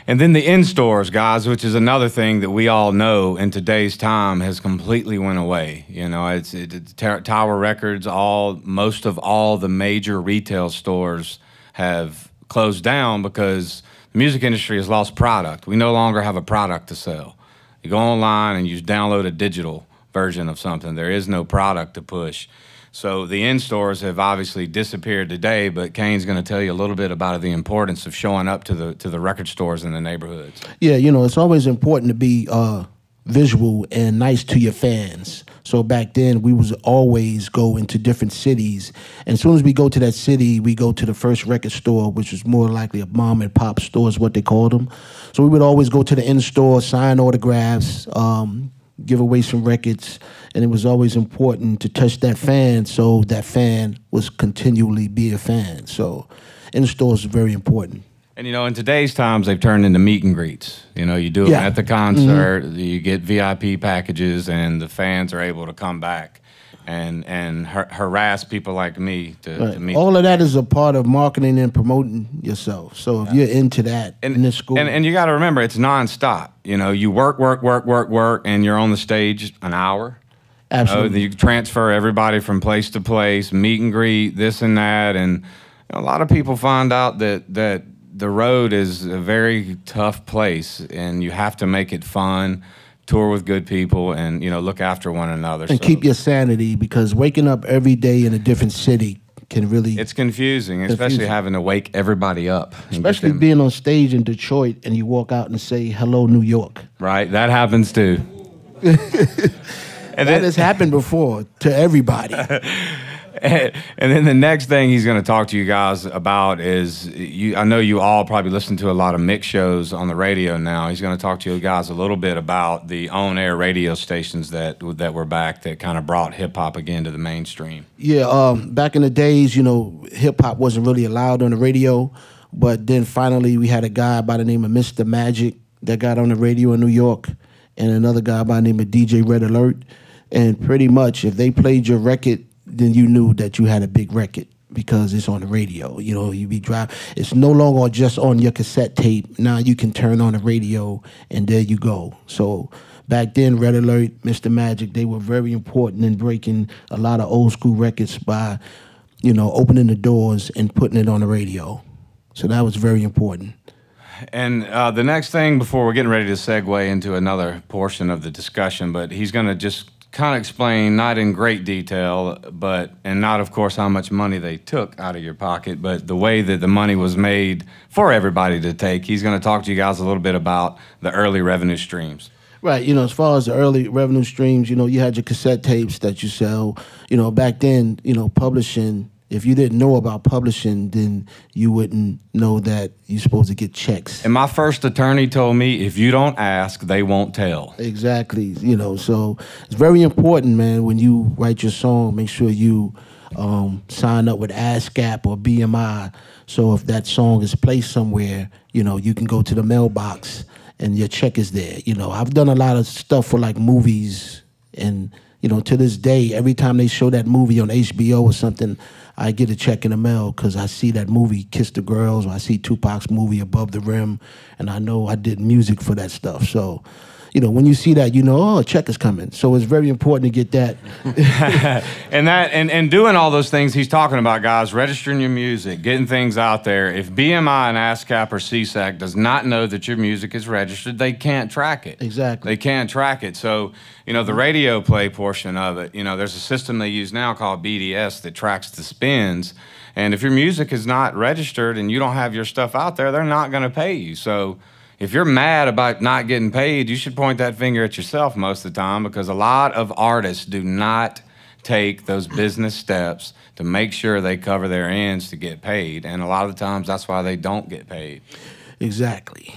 And then the in stores, guys, which is another thing that we all know in today's time has completely went away. You know, it's, it, it's Tower Tower Records. All most of all the major retail stores have closed down because the music industry has lost product. We no longer have a product to sell. You go online and you download a digital version of something. There is no product to push. So the in stores have obviously disappeared today, but Kane's going to tell you a little bit about the importance of showing up to the to the record stores in the neighborhoods. Yeah, you know, it's always important to be uh, visual and nice to your fans. So back then, we was always go into different cities, and as soon as we go to that city, we go to the first record store, which was more likely a mom and pop store, is what they called them. So we would always go to the in store, sign autographs, um, give away some records, and it was always important to touch that fan, so that fan was continually be a fan. So in the stores is very important. And you know, in today's times, they've turned into meet and greets. You know, you do them Yeah. at the mm-hmm. concert, you get VIP packages, and the fans are able to come back and and har- harass people like me to, to meet. All of that is a part of marketing and promoting yourself. So if you're into that in this school, And, and you got to remember, it's nonstop. You know, you work, work, work, work, work, and you're on the stage an hour. You, know, absolutely. you transfer everybody from place to place, meet and greet, this and that, and a lot of people find out that that the road is a very tough place, and you have to make it fun, tour with good people, and you know, look after one another. and So keep your sanity because waking up every day in a different city can really It's confusing, especially having to wake everybody up. especially being on stage in Detroit and you walk out and say hello New York. right. That happens too. and That then, has happened before to everybody. and then the next thing he's going to talk to you guys about is you. I know you all probably listen to a lot of mix shows on the radio now. He's going to talk to you guys a little bit about the on-air radio stations that that were back that kind of brought hip hop again to the mainstream. Yeah, um, back in the days, you know, hip hop wasn't really allowed on the radio, but then finally we had a guy by the name of Mr. Magic that got on the radio in New York, and another guy by the name of DJ Red Alert, and pretty much if they played your record, then you knew that you had a big record because it's on the radio. You know, you be driving. It's no longer just on your cassette tape. Now you can turn on the radio, and there you go. So back then, Red Alert, Mr. Magic, they were very important in breaking a lot of old school records by, you know, opening the doors and putting it on the radio. So that was very important. And uh, the next thing, before we're getting ready to segue into another portion of the discussion, but he's going to just kind of explain, not in great detail, but, and not, of course, how much money they took out of your pocket, but the way that the money was made for everybody to take. He's going to talk to you guys a little bit about the early revenue streams. Right, you know, as far as the early revenue streams, you know, you had your cassette tapes that you sell. You know, back then, you know, publishing if you didn't know about publishing, then you wouldn't know that you're supposed to get checks. And my first attorney told me, if you don't ask, they won't tell. Exactly. You know, so it's very important, man, when you write your song, make sure you um, sign up with ASCAP or BMI. So if that song is placed somewhere, you know, you can go to the mailbox and your check is there. You know, I've done a lot of stuff for like movies and you know, to this day, every time they show that movie on HBO or something, I get a check in the mail because I see that movie, Kiss the Girls, or I see Tupac's movie Above the Rim, and I know I did music for that stuff. So, you know, when you see that, you know, oh, a check is coming. So it's very important to get that. and that and, and doing all those things he's talking about, guys, registering your music, getting things out there. If BMI and ASCAP or SESAC does not know that your music is registered, they can't track it. Exactly. They can't track it. So, you know, the radio play portion of it, you know, there's a system they use now called BDS that tracks the spins. And if your music is not registered and you don't have your stuff out there, they're not going to pay you. So, if you're mad about not getting paid, you should point that finger at yourself most of the time because a lot of artists do not take those business steps to make sure they cover their ends to get paid. And a lot of the times that's why they don't get paid. Exactly.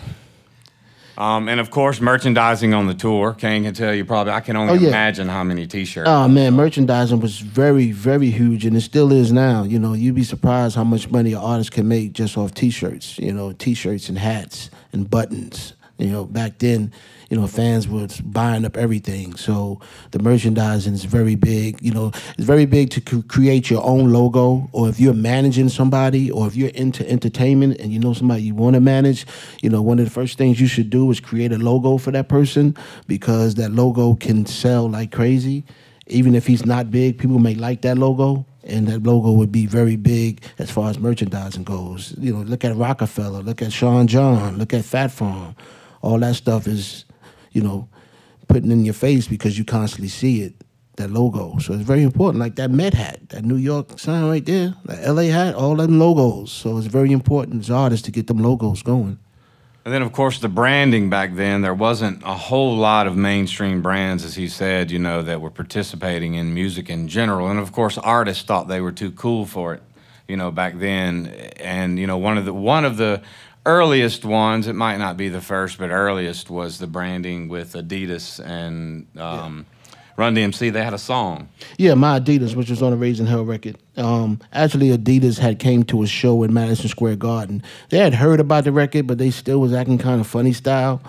Um, and of course, merchandising on the tour. Kane can tell you probably, I can only Oh, yeah. imagine how many t shirts. Oh man, merchandising was very, very huge, and it still is now. You know, you'd be surprised how much money an artist can make just off T-shirts. You know, T-shirts and hats and buttons. You know, back then, you know, fans were buying up everything. So the merchandising is very big. You know, it's very big to create your own logo, or if you're managing somebody, or if you're into entertainment and you know somebody you want to manage, you know, one of the first things you should do is create a logo for that person because that logo can sell like crazy. Even if he's not big, people may like that logo, and that logo would be very big as far as merchandising goes. You know, look at Roc-A-Fella, look at Sean John, look at Phat Farm. All that stuff is, you know, putting in your face because you constantly see it, that logo. So it's very important. Like that Met hat, that New York sign right there, that LA hat, all them logos. So it's very important as artists to get them logos going. And then, of course, the branding back then, there wasn't a whole lot of mainstream brands, as he said, you know, that were participating in music in general. And of course, artists thought they were too cool for it, you know, back then. And, you know, one of the, one of the earliest ones, it might not be the first, but earliest was the branding with Adidas and um, Run DMC. They had a song. Yeah, my Adidas, which was on a Raising Hell record. Um, actually, Adidas had came to a show in Madison Square Garden. They had heard about the record, but they still was acting kind of funny style.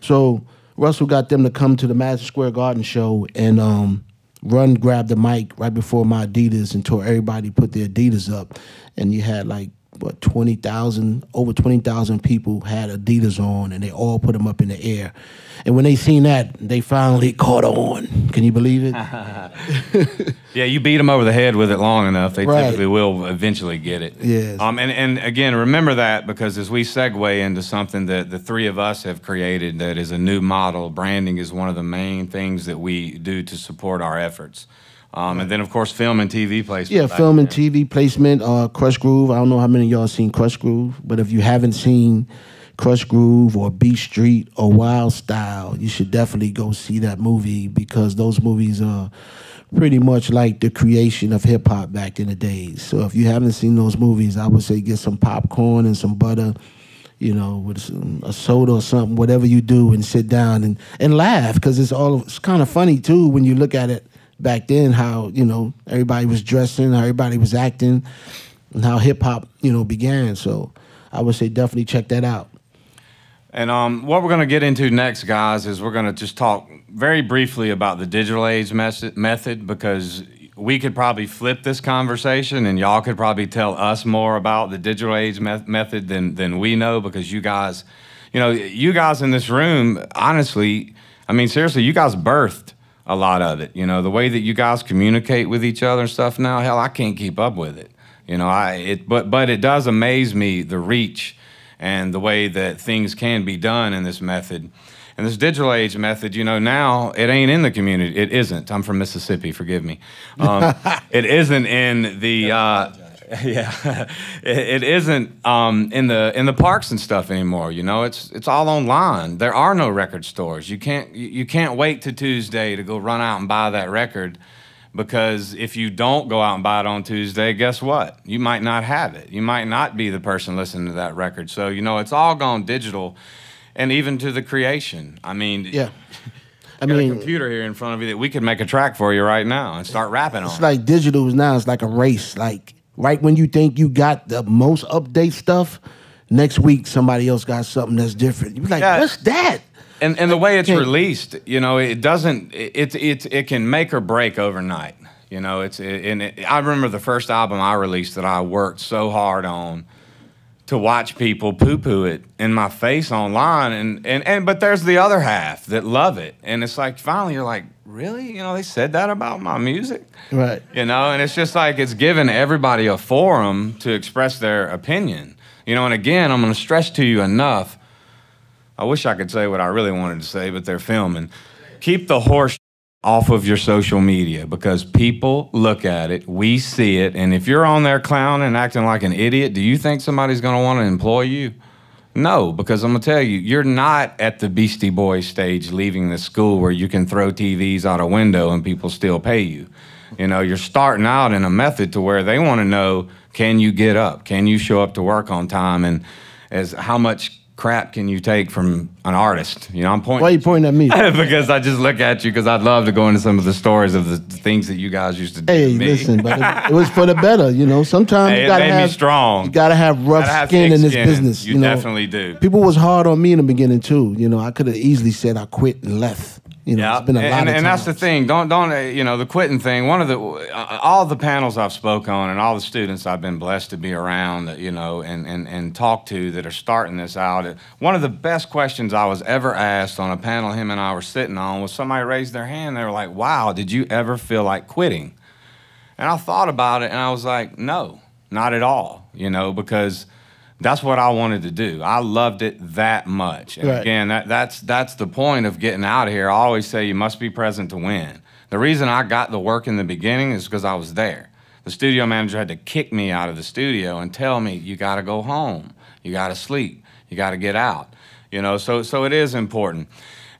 So Russell got them to come to the Madison Square Garden show and um, Run grabbed the mic right before my Adidas and told everybody to put their Adidas up. And you had like what twenty thousand, over twenty thousand people had Adidas on, and they all put them up in the air. And when they seen that, they finally caught on. Can you believe it? Yeah, you beat them over the head with it long enough, they Right. typically will eventually get it. Yes. Um, and, and again, remember that because as we segue into something that the three of us have created that is a new model, branding is one of the main things that we do to support our efforts. Um, and then, of course, film and TV placement. Yeah, film and. TV placement. Uh, Krush Groove. I don't know how many of y'all seen Krush Groove, but if you haven't seen Krush Groove or Beat Street or Wild Style, you should definitely go see that movie because those movies are pretty much like the creation of hip hop back in the days. So if you haven't seen those movies, I would say get some popcorn and some butter. You know, with some, a soda or something, whatever you do, and sit down and, and laugh because it's all it's kind of funny too when you look at it back then how you know everybody was dressing, how everybody was acting, and how hip hop you know began. So I would say definitely check that out. And um, what we're going to get into next, guys, is we're going to just talk very briefly about the digital age method because we could probably flip this conversation, and y'all could probably tell us more about the digital age me- method than than we know because you guys, you know, you guys in this room, honestly, I mean, seriously, you guys birthed a lot of it. You know, the way that you guys communicate with each other and stuff now, hell, I can't keep up with it. You know, I it but but it does amaze me the reach and the way that things can be done in this method. And this digital age method, you know, now it ain't in the community. It isn't. I'm from Mississippi. Forgive me. Um, it isn't in the. Uh, yeah, it, it isn't um, in the in the parks and stuff anymore. You know, it's it's all online. There are no record stores. You can't you, you can't wait to Tuesday to go run out and buy that record, because if you don't go out and buy it on Tuesday, guess what? You might not have it. You might not be the person listening to that record. So you know, it's all gone digital, and even to the creation. I mean, Yeah. I got a mean, computer here in front of you that we could make a track for you right now and start rapping on. it's like digital is now. It's like a race. Like right when you think you got the most update stuff, next week somebody else got something that's different. You're like, Yeah. what's that? and and the way it's released, you know, it doesn't. It it it can make or break overnight. You know, it's and it, I remember the first album I released that I worked so hard on to watch people poo-poo it in my face online, and and and but there's the other half that love it, and it's like finally you're like, really, you know, they said that about my music. Right. You know, and it's just like it's given everybody a forum to express their opinion. You know, and again, I'm going to stress to you enough. I wish I could say what I really wanted to say, but they're filming. Keep the horse off of your social media because people look at it, we see it, and if you're on there clowning and acting like an idiot, do you think somebody's going to want to employ you? No, because I'm gonna tell you, you're not at the Beastie Boys stage leaving the school where you can throw TVs out a window and people still pay you. You know, you're starting out in a method to where they want to know, can you get up? Can you show up to work on time? And as how much crap can you take from an artist? You know, I'm pointing Why you pointing at me? because I just look at you because I'd love to go into some of the stories of the, things that you guys used to do. Hey, to me. listen, but it, it was for the better. You know, sometimes Hey, you gotta have strong. You gotta have rough Gotta have skin in this skin. business. You You, know? definitely do. People was hard on me in the beginning too. You know, I could have easily said I quit and left. You know, Yeah, it's been a and, lot and, and that's the thing. Don't don't you know the quitting thing? One of the uh, all the panels I've spoke on and all the students I've been blessed to be around, you know, and and and talk to that are starting this out. One of the best questions I was ever asked on a panel him and I were sitting on was somebody raised their hand. They were like, "Wow, did you ever feel like quitting?" And I thought about it and I was like, "No, not at all." You know, because that's what I wanted to do. I loved it that much. And Right. again, that, that's that's the point of getting out of here. I always say you must be present to win. The reason I got the work in the beginning is because I was there. The studio manager had to kick me out of the studio and tell me you got to go home, you got to sleep, you got to get out. You know, so so it is important.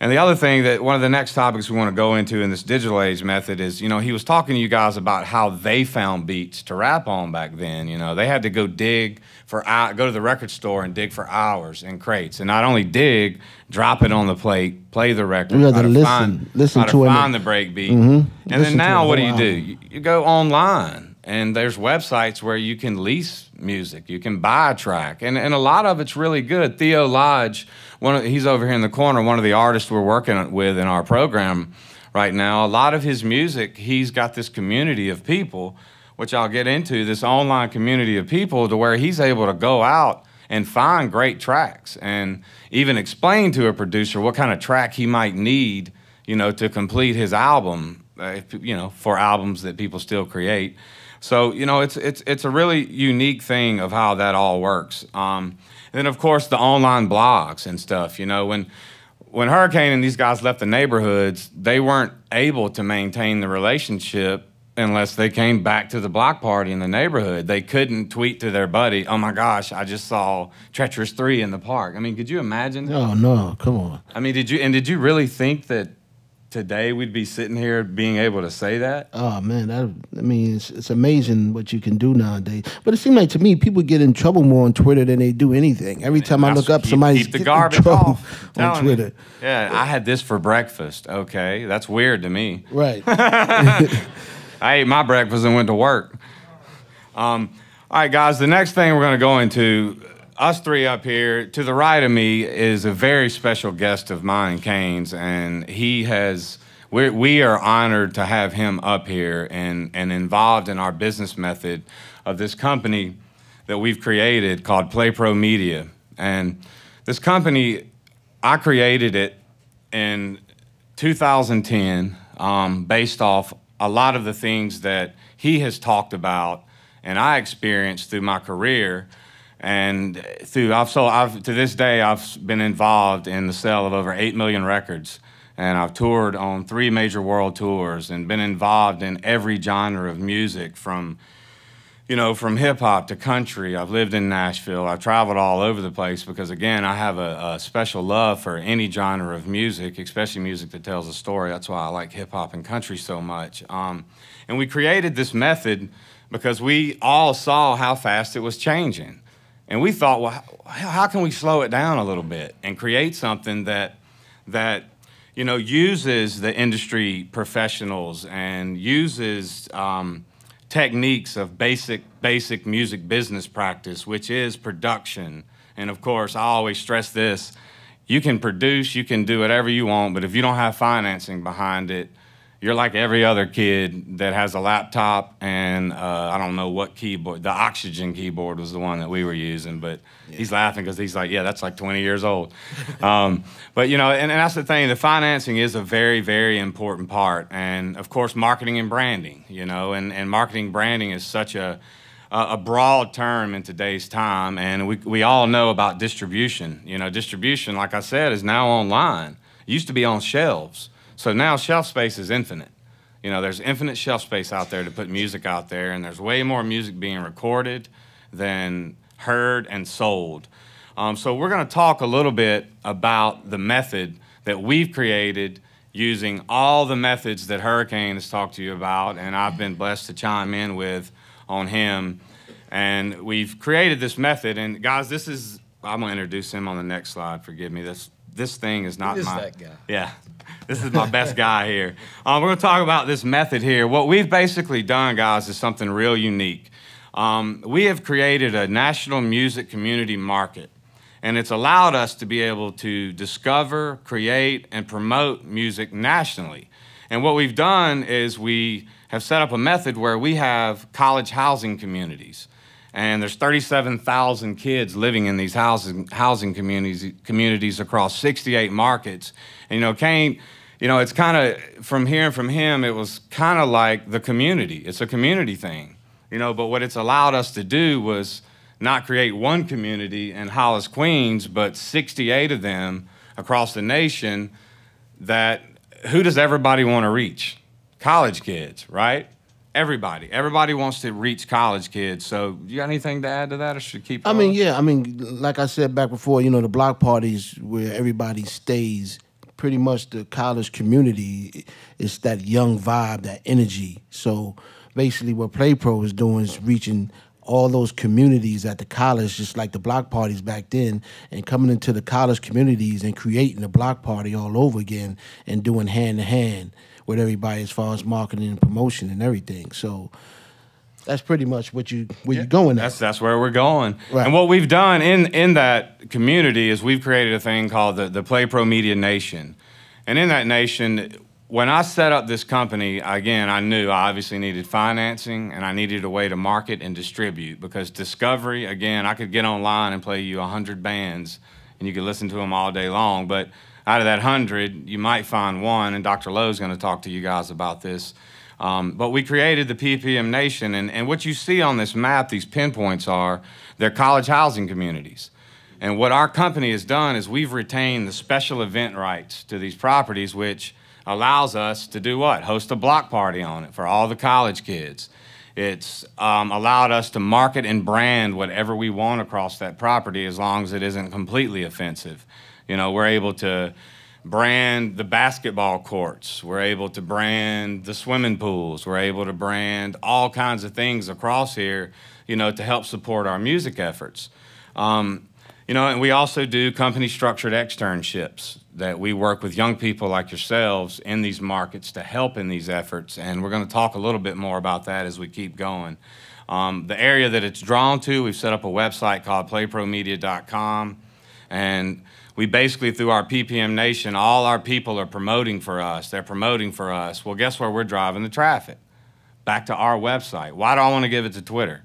And the other thing that one of the next topics we want to go into in this digital age method is, you know, he was talking to you guys about how they found beats to rap on back then. You know, they had to go dig for go to the record store and dig for hours in crates, and not only dig, drop it on the plate, play the record, You to listen- find, listen to to find the break beat, Mhm. and Listen then now what do you do? You, you go online, and there's websites where you can lease music, you can buy a track, and and a lot of it's really good. Theo Lodge, one of, he's over here in the corner, one of the artists we're working with in our program right now. A lot of his music, he's got this community of people, which I'll get into, this online community of people to where he's able to go out and find great tracks and even explain to a producer what kind of track he might need, you know, to complete his album, uh, you know, for albums that people still create. So, you know, it's it's it's a really unique thing of how that all works. Um, and then of course the online blogs and stuff, you know, when when Hurricane and these guys left the neighborhoods, they weren't able to maintain the relationship unless they came back to the block party in the neighborhood. They couldn't tweet to their buddy, "Oh my gosh, I just saw Treacherous 3 in the park." I mean, could you imagine? Oh no, come on. I mean, did you and did you really think that today we'd be sitting here being able to say that? Oh man, that I mean, it's, it's amazing what you can do nowadays. But it seems like to me, people get in trouble more on Twitter than they do anything. Every time I look up, keep- somebody's keep the getting in trouble off. On telling. Twitter. Yeah, I had this for breakfast. Okay, that's weird to me. Right. I ate my breakfast and went to work. Um, all right, guys, the next thing we're going to go into, us three up here, to the right of me is a very special guest of mine, Kane's, and he has we're, we are honored to have him up here and, and involved in our business method of this company that we've created called PlayPro Media. And this company, I created it in 2010 um, based off a lot of the things that he has talked about and I experienced through my career. And through, I've, so I've, to this day, I've been involved in the sale of over 8 million records. And I've toured on three major world tours and been involved in every genre of music from you know, from hip hop to country. I've lived in Nashville. I've traveled all over the place because, again, I have a, a, special love for any genre of music, especially music that tells a story. That's why I like hip hop and country so much. Um, and we created this method because we all saw how fast it was changing. And we thought, well, how can we slow it down a little bit and create something that, that you know, uses the industry professionals and uses. Um, techniques of basic basic music business practice, which is production. And of course, I always stress this: you can produce, you can do whatever you want, but if you don't have financing behind it, you're like every other kid that has a laptop and uh, I don't know what keyboard. The Oxygen keyboard was the one that we were using, but yeah. he's laughing because he's like, yeah, that's like 20 years old. um, but you know, and, and, that's the thing. The financing is a very, very important part, and of course, marketing and branding. You know, and and marketing branding is such a a broad term in today's time, and we, we all know about distribution. You know, distribution, like I said, is now online. It used to be on shelves. So now shelf space is infinite. You know, there's infinite shelf space out there to put music out there, and there's way more music being recorded than heard and sold. Um, so we're going to talk a little bit about the method that we've created using all the methods that Hurricane has talked to you about, and I've been blessed to chime in with on him. And we've created this method, and guys, this is I'm going to introduce him on the next slide. Forgive me. This this thing is not is my. that guy? Yeah, this is my best guy here. Um, we're going to talk about this method here. What we've basically done, guys, is something real unique. Um, we have created a national music community market, and it's allowed us to be able to discover, create, and promote music nationally. And what we've done is we have set up a method where we have college housing communities and there's 37,000 kids living in these housing housing communities communities across 68 markets. And, you know, Kane, you know, it's kind of from hearing from him, it was kind of like the community. It's a community thing, you know. But what it's allowed us to do was not create one community in Hollis, Queens, but 68 of them across the nation. That who does everybody want to reach? College kids, right? Everybody, everybody wants to reach college kids. So, you got anything to add to that, or should keep? I mean, yeah. I mean, like I said back before, you know, the block parties where everybody stays. Pretty much the college community is that young vibe, that energy. So basically, what Play Pro is doing is reaching all those communities at the college, just like the block parties back then, and coming into the college communities and creating a block party all over again and doing hand to hand with everybody as far as marketing and promotion and everything. So that's pretty much what you where yeah, you're going. That's that's where we're going. Right. And what we've done in in that community is we've created a thing called the the Play Pro Media Nation, and in that nation. When I set up this company, again, I knew I obviously needed financing and I needed a way to market and distribute because discovery, again, I could get online and play you 100 bands and you could listen to them all day long, but out of that 100, you might find one, and Dr. Loe is going to talk to you guys about this. Um, but we created the PPM Nation, and, and what you see on this map, these pinpoints are, they're college housing communities. And what our company has done is we've retained the special event rights to these properties, which allows us to do what? Host a block party on it for all the college kids. It's um, allowed us to market and brand whatever we want across that property as long as it isn't completely offensive. You know, we're able to brand the basketball courts. We're able to brand the swimming pools. We're able to brand all kinds of things across here, you know, to help support our music efforts. Um, you know, and we also do company structured externships that we work with young people like yourselves in these markets to help in these efforts. And we're going to talk a little bit more about that as we keep going. Um, the area that it's drawn to, we've set up a website called playpromedia.com. And we basically through our PPM Nation, all our people are promoting for us. They're promoting for us. Well, guess where we're driving the traffic? Back to our website. Why do I want to give it to Twitter?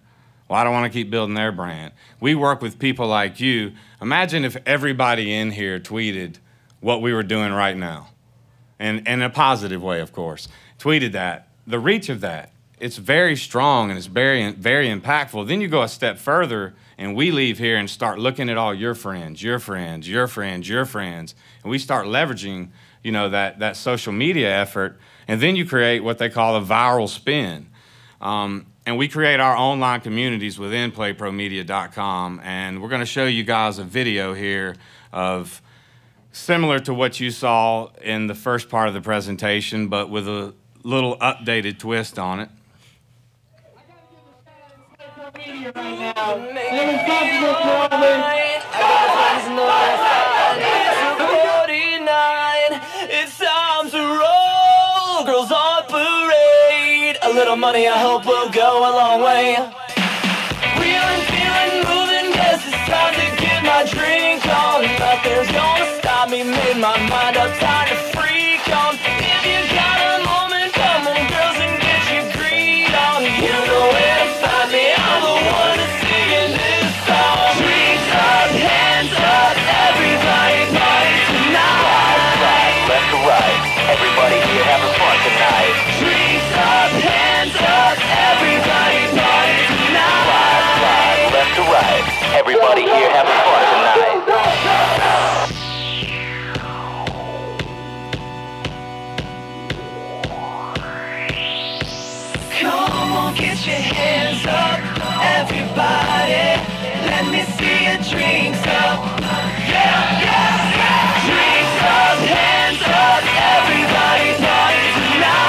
Why do I want to keep building their brand? We work with people like you. Imagine if everybody in here tweeted what we were doing right now, and in a positive way, of course. Tweeted that. The reach of that, it's very strong and it's very, very impactful. Then you go a step further, and we leave here and start looking at all your friends, your friends, your friends, your friends, and we start leveraging, you know, that that social media effort, and then you create what they call a viral spin. Um, and we create our online communities within playpromedia.com. And we're going to show you guys a video here of similar to what you saw in the first part of the presentation, but with a little updated twist on it. It's time to roll, girls on parade. A little money, I hope will go a long way. Feeling, feeling, moving, guess it's time to get my drink on. Nothing's gonna stop me, made my mind up, time to up, everybody. Let me see your drinks up. Yeah, yeah, yeah. Drinks up, hands up, everybody party tonight.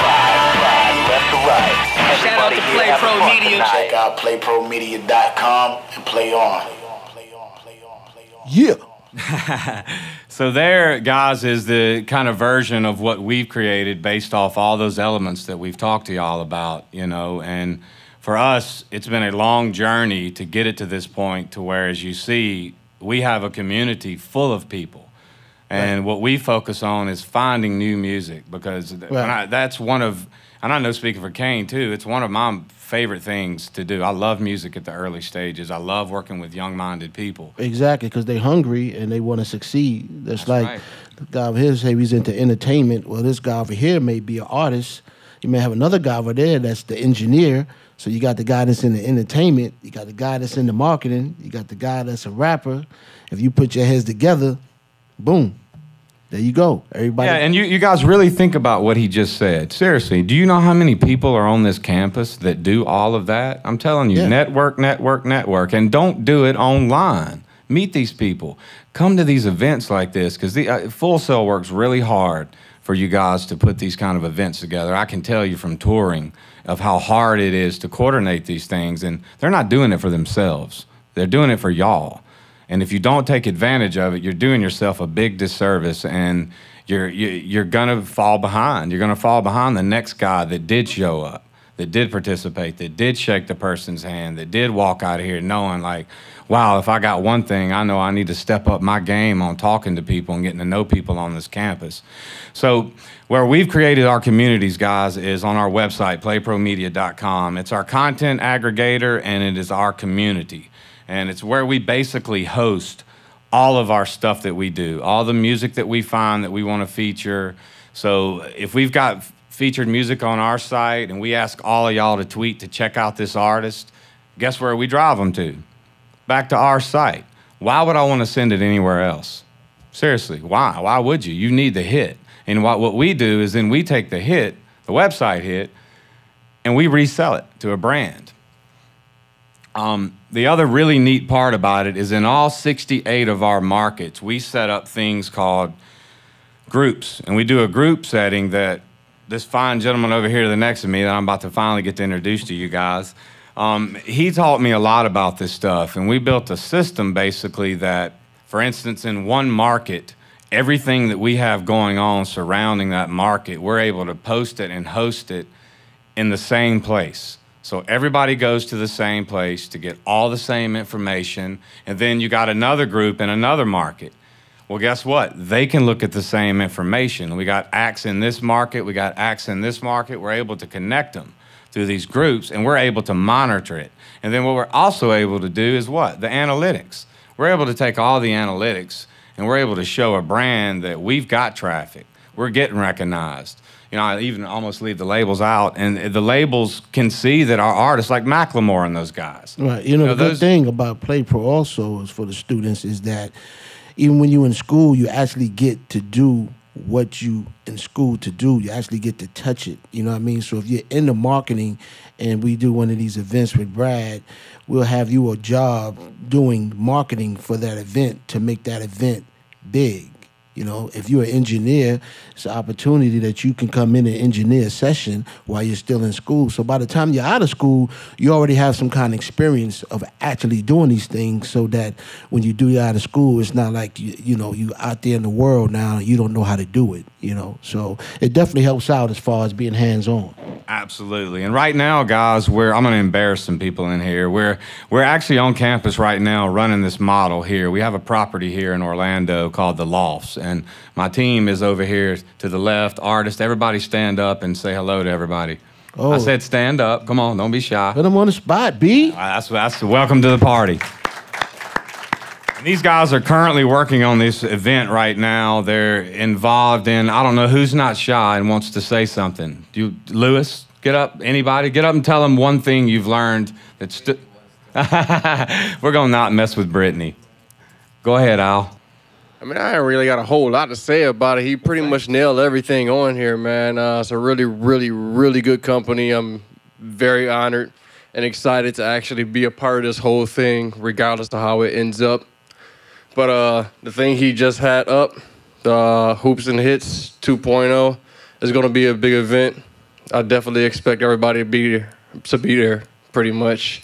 Left to right. Shout out to here Play Pro Media. Check out playpromedia.com and play on. Play on, play on, play on. Yeah. So there, guys, is the kind of version of what we've created based off all those elements that we've talked to y'all about, you know. And for us, it's been a long journey to get it to this point to where, as you see, we have a community full of people. And what we focus on is finding new music because Right. I, that's one of, and I know speaking for Kane too, it's one of my favorite things to do. I love music at the early stages. I love working with young-minded people. Exactly, because they're hungry and they want to succeed. That's, like right. the guy over here say he's into entertainment. Well, this guy over here may be an artist. You may have another guy over there that's the engineer. So you got the guy that's in the entertainment. You got the guy that's in the marketing. You got the guy that's a rapper. If you put your heads together, boom, there you go. Everybody. Yeah, and you, you guys really think about what he just said. Seriously, do you know how many people are on this campus that do all of that? I'm telling you, Yeah. network, network, network, and don't do it online. Meet these people. Come to these events like this because the uh, Full Sail works really hard for you guys to put these kind of events together. I can tell you from touring of how hard it is to coordinate these things, and they're not doing it for themselves. They're doing it for y'all. And if you don't take advantage of it, you're doing yourself a big disservice, and you're you, you're gonna fall behind. You're gonna fall behind the next guy that did show up, that did participate, that did shake the person's hand, that did walk out of here knowing like, wow, if I got one thing, I know I need to step up my game on talking to people and getting to know people on this campus. So where we've created our communities, guys, is on our website, playpromedia.com. It's our content aggregator and it is our community and it's where we basically host all of our stuff that we do, all the music that we find that we want to feature. So if we've got featured music on our site and we ask all of y'all to tweet to check out this artist, guess where we drive them to? Back to our site. Why would I want to send it anywhere else? Seriously, why? Why would you? You need the hit. And what, what we do is then we take the hit, the website hit, and we resell it to a brand. Um, the other really neat part about it is in all 68 of our markets, we set up things called groups. And we do a group setting that this fine gentleman over here to the next to me that I'm about to finally get to introduce to you guys, um, he taught me a lot about this stuff. And we built a system basically that, for instance, in one market, everything that we have going on surrounding that market, we're able to post it and host it in the same place. So everybody goes to the same place to get all the same information. And then you got another group in another market Well, guess what? They can look at the same information. We got acts in this market, we got acts in this market. We're able to connect them through these groups and we're able to monitor it. And then what we're also able to do is what? The analytics. We're able to take all the analytics and we're able to show a brand that we've got traffic. We're getting recognized. You know, I even almost leave the labels out, and the labels can see that our artists, like Macklemore and those guys, Right. You know, the good those- thing about Play Pro also is for the students is that even when you're in school, you actually get to do what you in school to do. You actually get to touch it. You know what I mean? So if you're into marketing and we do one of these events with Brad, we'll have you a job doing marketing for that event to make that event big. You know, if you're an engineer, it's an opportunity that you can come in and engineer a session while you're still in school. So by the time you're out of school, you already have some kind of experience of actually doing these things so that when you do out of school, it's not like you, you know, you out there in the world now, and you don't know how to do it, you know. So it definitely helps out as far as being hands on. Absolutely. And right now, guys, we're I'm going to embarrass some people in here. We're we're actually on campus right now running this model here. We have a property here in Orlando called the Lofts, my team is over here to the left. Artists, everybody stand up and say hello to everybody. Oh. I said stand up. Come on, don't be shy. Put them on the spot, B. That's that's welcome to the party. And these guys are currently working on this event right now. They're involved in I don't know who's not shy and wants to say something. Do you, Lewis? Get up. Anybody? Get up and tell them one thing you've learned that's. We're gonna not mess with Brittany. Go ahead, Al. I mean, I ain't really got a whole lot to say about it. He pretty much nailed everything on here, man. Uh, it's a really, really, really good company. I'm very honored and excited to actually be a part of this whole thing, regardless of how it ends up. But uh, the thing he just had up, the Hoops and Hits 2.0, is going to be a big event. I definitely expect everybody to be to be there, pretty much.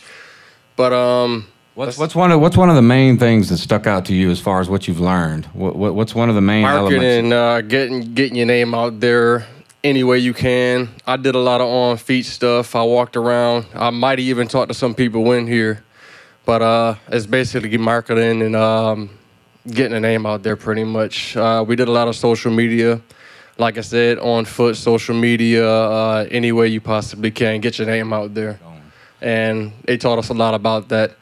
But um, What's, what's one of what's one of the main things that stuck out to you as far as what you've learned? What, what what's one of the main elements? marketing, uh, getting getting your name out there any way you can. I did a lot of on feet stuff. I walked around. I might have even talked to some people in here, but uh, it's basically marketing and um, getting a name out there. Pretty much. Uh, we did a lot of social media. Like I said, on foot, social media, uh, any way you possibly can, get your name out there. And they taught us a lot about that.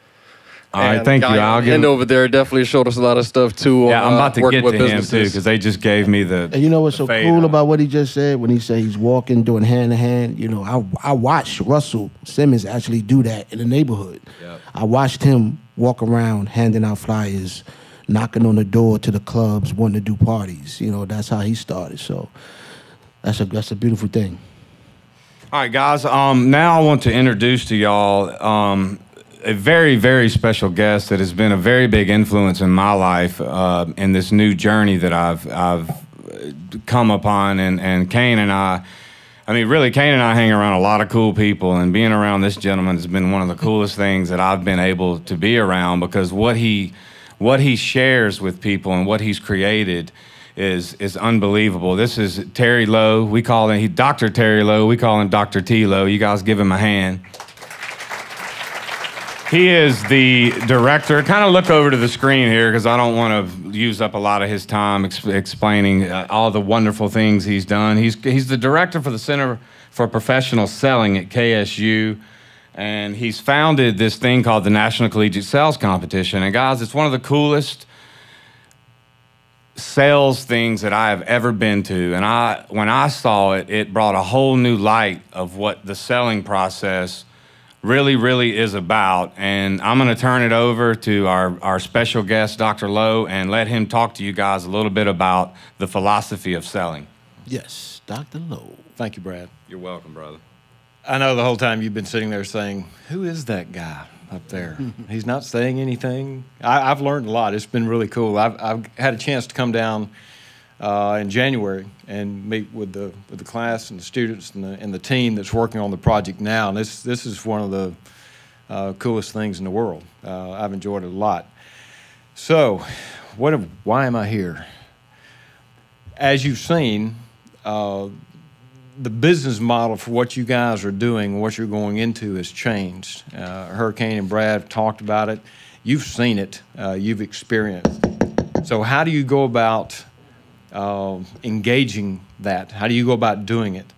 All right, And thank you. I'll get give end him- over there definitely showed us a lot of stuff too. Yeah, on, I'm uh, about to working get with to him too because they just gave me the. And you know what's so cool out. about what he just said when he said he's walking, doing hand to hand? You know, I I watched Russell Simmons actually do that in the neighborhood. Yep. I watched him walk around handing out flyers, knocking on the door to the clubs, wanting to do parties. You know, that's how he started. So that's a that's a beautiful thing. All right, guys. Um, now I want to introduce to y'all um, a very, very special guest that has been a very big influence in my life uh, in this new journey that I've I've uh, come upon. And and Kane and I, I mean, really, Kane and I hang around a lot of cool people, and being around this gentleman has been one of the coolest things that I've been able to be around because what he what he shares with people and what he's created is is unbelievable. This is Terry Loe. We call him he Dr. Terry Loe. We call him Dr. T Loe. You guys give him a hand. He is the director. Kind of look over to the screen here because I don't want to use up a lot of his time ex- explaining uh, all the wonderful things he's done. He's he's the director for the Center for Professional Selling at KSU, and he's founded this thing called the National Collegiate Sales Competition. And guys, it's one of the coolest sales things that I have ever been to. And I when I saw it, it brought a whole new light of what the selling process really, really is about. And I'm going to turn it over to our, our special guest, Dr. Loe, and let him talk to you guys a little bit about the philosophy of selling. Yes, Dr. Loe. Thank you, Brad. You're welcome, brother. I know the whole time you've been sitting there saying, "Who is that guy up there?" He's not saying anything. I, I've learned a lot. It's been really cool. I've, I've had a chance to come down uh, in January and meet with the with the class and the students and the and the team that's working on the project now. And this this is one of the uh, coolest things in the world. Uh, I've enjoyed it a lot. So, what? am- Why am I here? As you've seen. Uh, the business model for what you guys are doing, what you're going into, has changed. Uh, Hurricane and Brad have talked about it. You've seen it. Uh, you've experienced. So, how do you go about uh, engaging that? How do you go about doing it?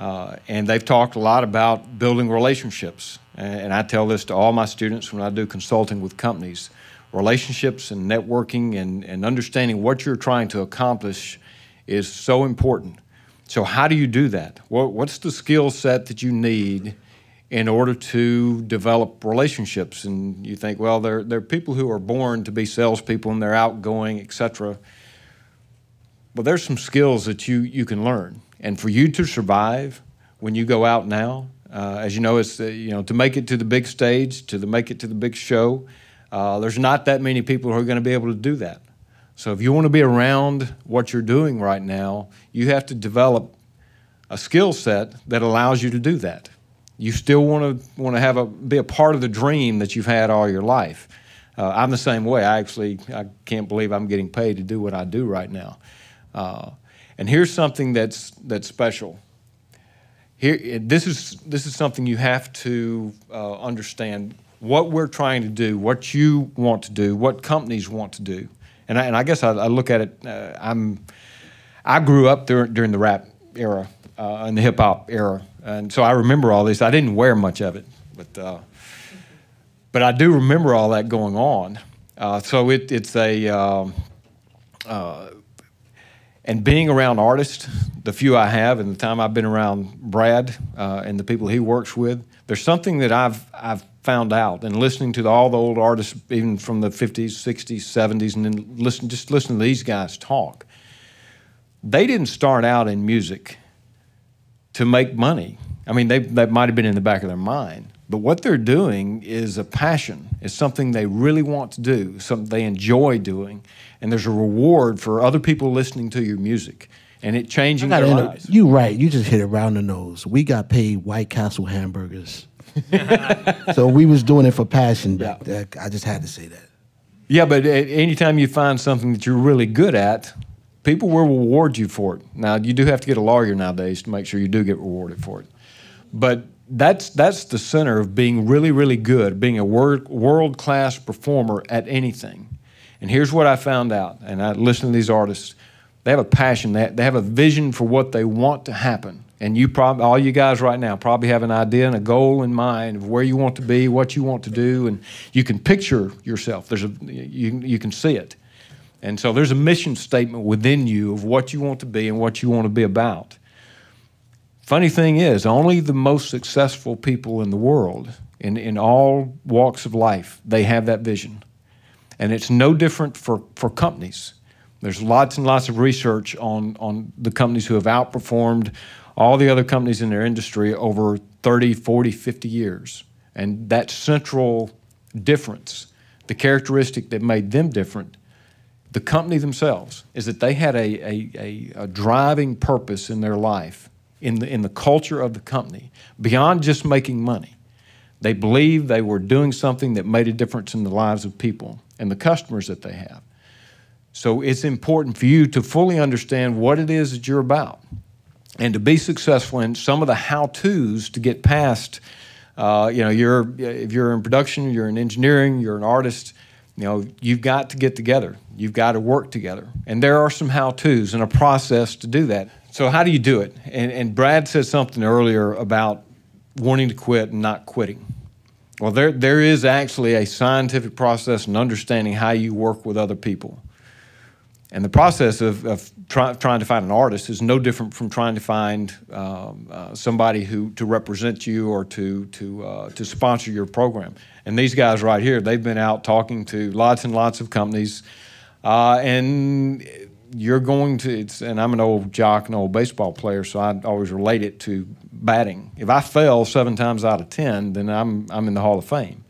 Uh, and they've talked a lot about building relationships. And, I tell this to all my students when I do consulting with companies relationships and networking and, and understanding what you're trying to accomplish is so important. So, how do you do that? What, what's the skill set that you need in order to develop relationships? And you think, well, there, there are people who are born to be salespeople and they're outgoing, et cetera. But there's some skills that you, you can learn. And for you to survive when you go out now, uh, as you know, it's uh, you know to make it to the big stage, to the, make it to the big show. Uh, there's not that many people who are going to be able to do that. So if you want to be around what you're doing right now, you have to develop a skill set that allows you to do that. You still want to want to have a be a part of the dream that you've had all your life. Uh, I'm the same way. I actually I can't believe I'm getting paid to do what I do right now. Uh, and here's something that's that's special. Here, this is this is something you have to uh, understand what we're trying to do, what you want to do, what companies want to do. And I, and I guess I, I look at it. Uh, I'm I grew up during, during the rap era uh, and the hip hop era, and so I remember all this. I didn't wear much of it, but uh, but I do remember all that going on. Uh, so it, it's a um, uh, and being around artists, the few I have, and the time I've been around Brad uh, and the people he works with, there's something that I've I've found out, and listening to the, all the old artists, even from the 50s, 60s, 70s, and then listen just listen to these guys talk. They didn't start out in music to make money. I mean, they that might have been in the back of their mind, but what they're doing is a passion. It's something they really want to do, something they enjoy doing, and there's a reward for other people listening to your music and it changing their lives. You right. You just hit it around the nose. We got paid White Castle hamburgers, so we was doing it for passion back there. I just had to say that. Yeah, but anytime you find something that you're really good at, people will reward you for it. Now, you do have to get a lawyer nowadays to make sure you do get rewarded for it. But that's that's the center of being really, really good, being a world world class performer at anything. And here's what I found out, and I listen to these artists. They have a passion. They, have a vision for what they want to happen. And you probably, all you guys right now, probably have an idea and a goal in mind of where you want to be, what you want to do, and you can picture yourself. There's a, you, you can see it. And so there's a mission statement within you of what you want to be and what you want to be about. Funny thing is, only the most successful people in the world, in, in all walks of life, they have that vision. And it's no different for, for companies. There's lots and lots of research on, on the companies who have outperformed all the other companies in their industry over 30, 40, 50 years. And that central difference, the characteristic that made them different, the company themselves, is that they had a, a, a, driving purpose in their life, in the, in the culture of the company, beyond just making money. They believed they were doing something that made a difference in the lives of people and the customers that they have. So it's important for you to fully understand what it is that you're about and to be successful in some of the how-tos to get past. Uh, you know, you're if you're in production, you're in engineering, you're an artist. You know, you've got to get together. You've got to work together, and there are some how-tos and a process to do that. So how do you do it? And, and Brad said something earlier about wanting to quit and not quitting. Well, there there is actually a scientific process in understanding how you work with other people. And the process of, of try, trying to find an artist is no different from trying to find um, uh, somebody who to represent you or to to uh, to sponsor your program. And these guys right here, they've been out talking to lots and lots of companies, uh, and you're going to. And I'm an old jock, an old baseball player, so I always relate it to batting. If I fail seven times out of ten, then I'm I'm in the Hall of Fame.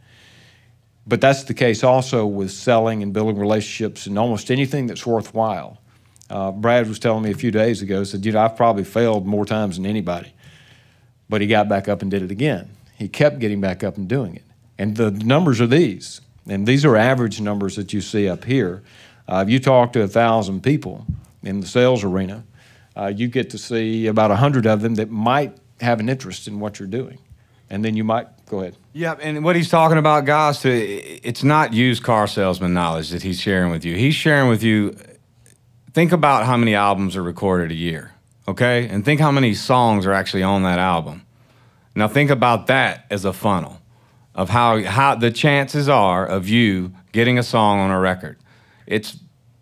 But that's the case also with selling and building relationships and almost anything that's worthwhile. Uh, Brad was telling me a few days ago, said, you know, I've probably failed more times than anybody. But he got back up and did it again. He kept getting back up and doing it. And the numbers are these. And these are average numbers that you see up here. Uh, if you talk to a thousand people in the sales arena, uh, you get to see about a hundred of them that might have an interest in what you're doing. and then you might go ahead. Yep, and what he's talking about, guys, it's not used car salesman knowledge that he's sharing with you. He's sharing with you. Think about how many albums are recorded a year, okay, and think how many songs are actually on that album. Now think about that as a funnel of how how the chances are of you getting a song on a record. It's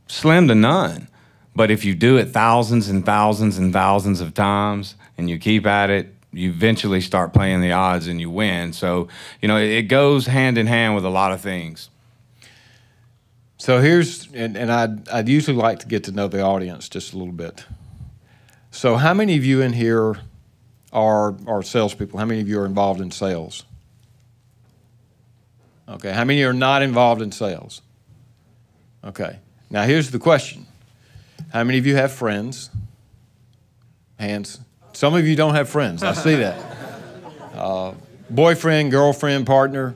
slim to none. But if you do it thousands and thousands and thousands of times and you keep at it, you eventually start playing the odds and you win. So, you know, it goes hand in hand with a lot of things. So here's, and, and I'd, I'd usually like to get to know the audience just a little bit. So, how many of you in here are, are salespeople? How many of you are involved in sales? Okay, how many are not involved in sales? Okay, now here's the question How many of you have friends? Hands. Some of you don't have friends, I see that. Uh, boyfriend, girlfriend, partner.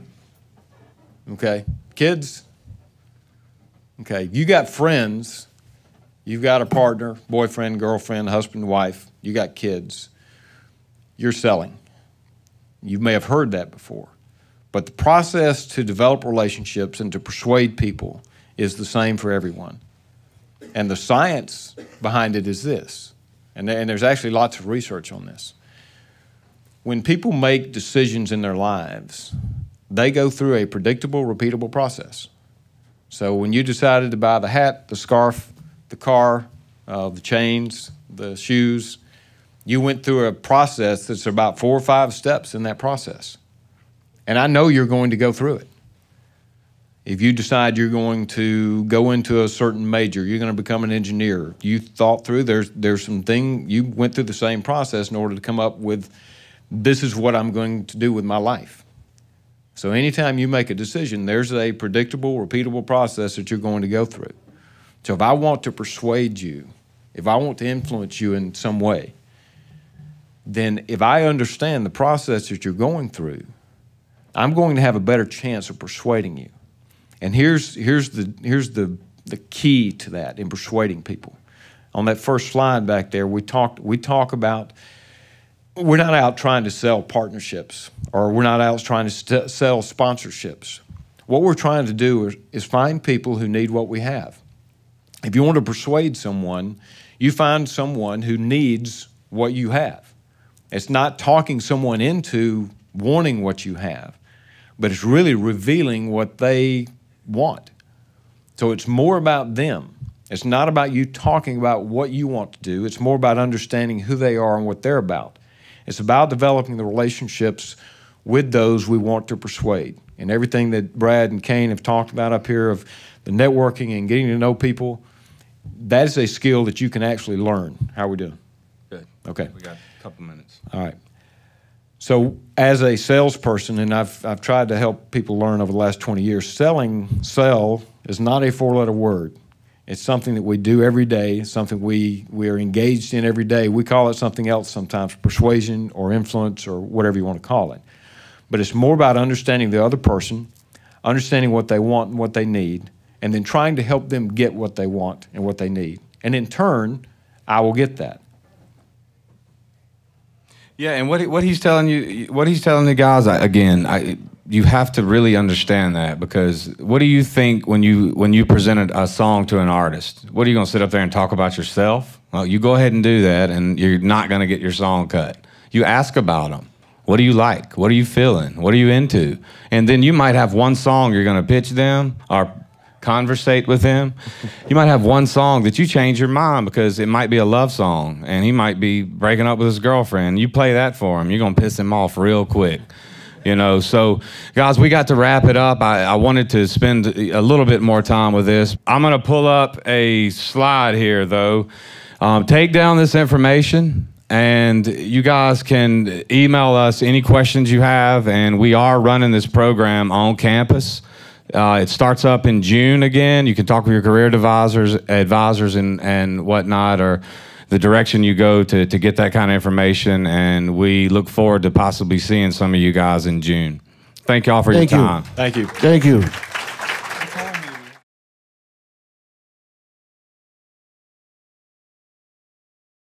Okay, kids. Okay, you got friends, you've got a partner, boyfriend, girlfriend, husband, wife, you got kids. You're selling. You may have heard that before. But the process to develop relationships and to persuade people is the same for everyone. And the science behind it is this, and, and there's actually lots of research on this. When people make decisions in their lives, they go through a predictable, repeatable process. So when you decided to buy the hat, the scarf, the car, uh, the chains, the shoes, you went through a process that's about four or five steps in that process. And I know you're going to go through it. If you decide you're going to go into a certain major, you're going to become an engineer. You thought through there's there's some thing you went through the same process in order to come up with this is what I'm going to do with my life. So anytime you make a decision, there's a predictable, repeatable process that you're going to go through. So if I want to persuade you, if I want to influence you in some way, then if I understand the process that you're going through, I'm going to have a better chance of persuading you. And here's, here's, the, here's the, the key to that in persuading people. On that first slide back there, we, talked, we talk about we're not out trying to sell partnerships or we're not out trying to sell sponsorships. What we're trying to do is, is find people who need what we have. If you want to persuade someone, you find someone who needs what you have. It's not talking someone into wanting what you have but it's really revealing what they want. So it's more about them. It's not about you talking about what you want to do. It's more about understanding who they are and what they're about. It's about developing the relationships with those we want to persuade. And everything that Brad and Kane have talked about up here of the networking and getting to know people, that is a skill that you can actually learn. How are we doing? Good. Okay. We got a couple minutes. All right. So, as a salesperson, and I've, I've tried to help people learn over the last 20 years, selling, sell is not a four letter word. It's something that we do every day, something we, we are engaged in every day. We call it something else sometimes persuasion or influence or whatever you want to call it. But it's more about understanding the other person, understanding what they want and what they need, and then trying to help them get what they want and what they need. And in turn, I will get that. Yeah, and what what he's telling you, what he's telling the guys, again, I, you have to really understand that because what do you think when you when you presented a song to an artist? What are you going to sit up there and talk about yourself? Well, you go ahead and do that, and you're not going to get your song cut. You ask about them. What do you like? What are you feeling? What are you into? And then you might have one song you're going to pitch them or conversate with him. You might have one song that you change your mind because it might be a love song and he might be breaking up with his girlfriend. You play that for him, you're going to piss him off real quick. You know, so guys, we got to wrap it up. I, I wanted to spend a little bit more time with this. I'm going to pull up a slide here, though. Um, take down this information and you guys can email us any questions you have and we are running this program on campus uh, it starts up in June again. You can talk with your career advisors, advisors, and and whatnot, or the direction you go to to get that kind of information. And we look forward to possibly seeing some of you guys in June. Thank y'all for Thank your you. time. Thank you. Thank you.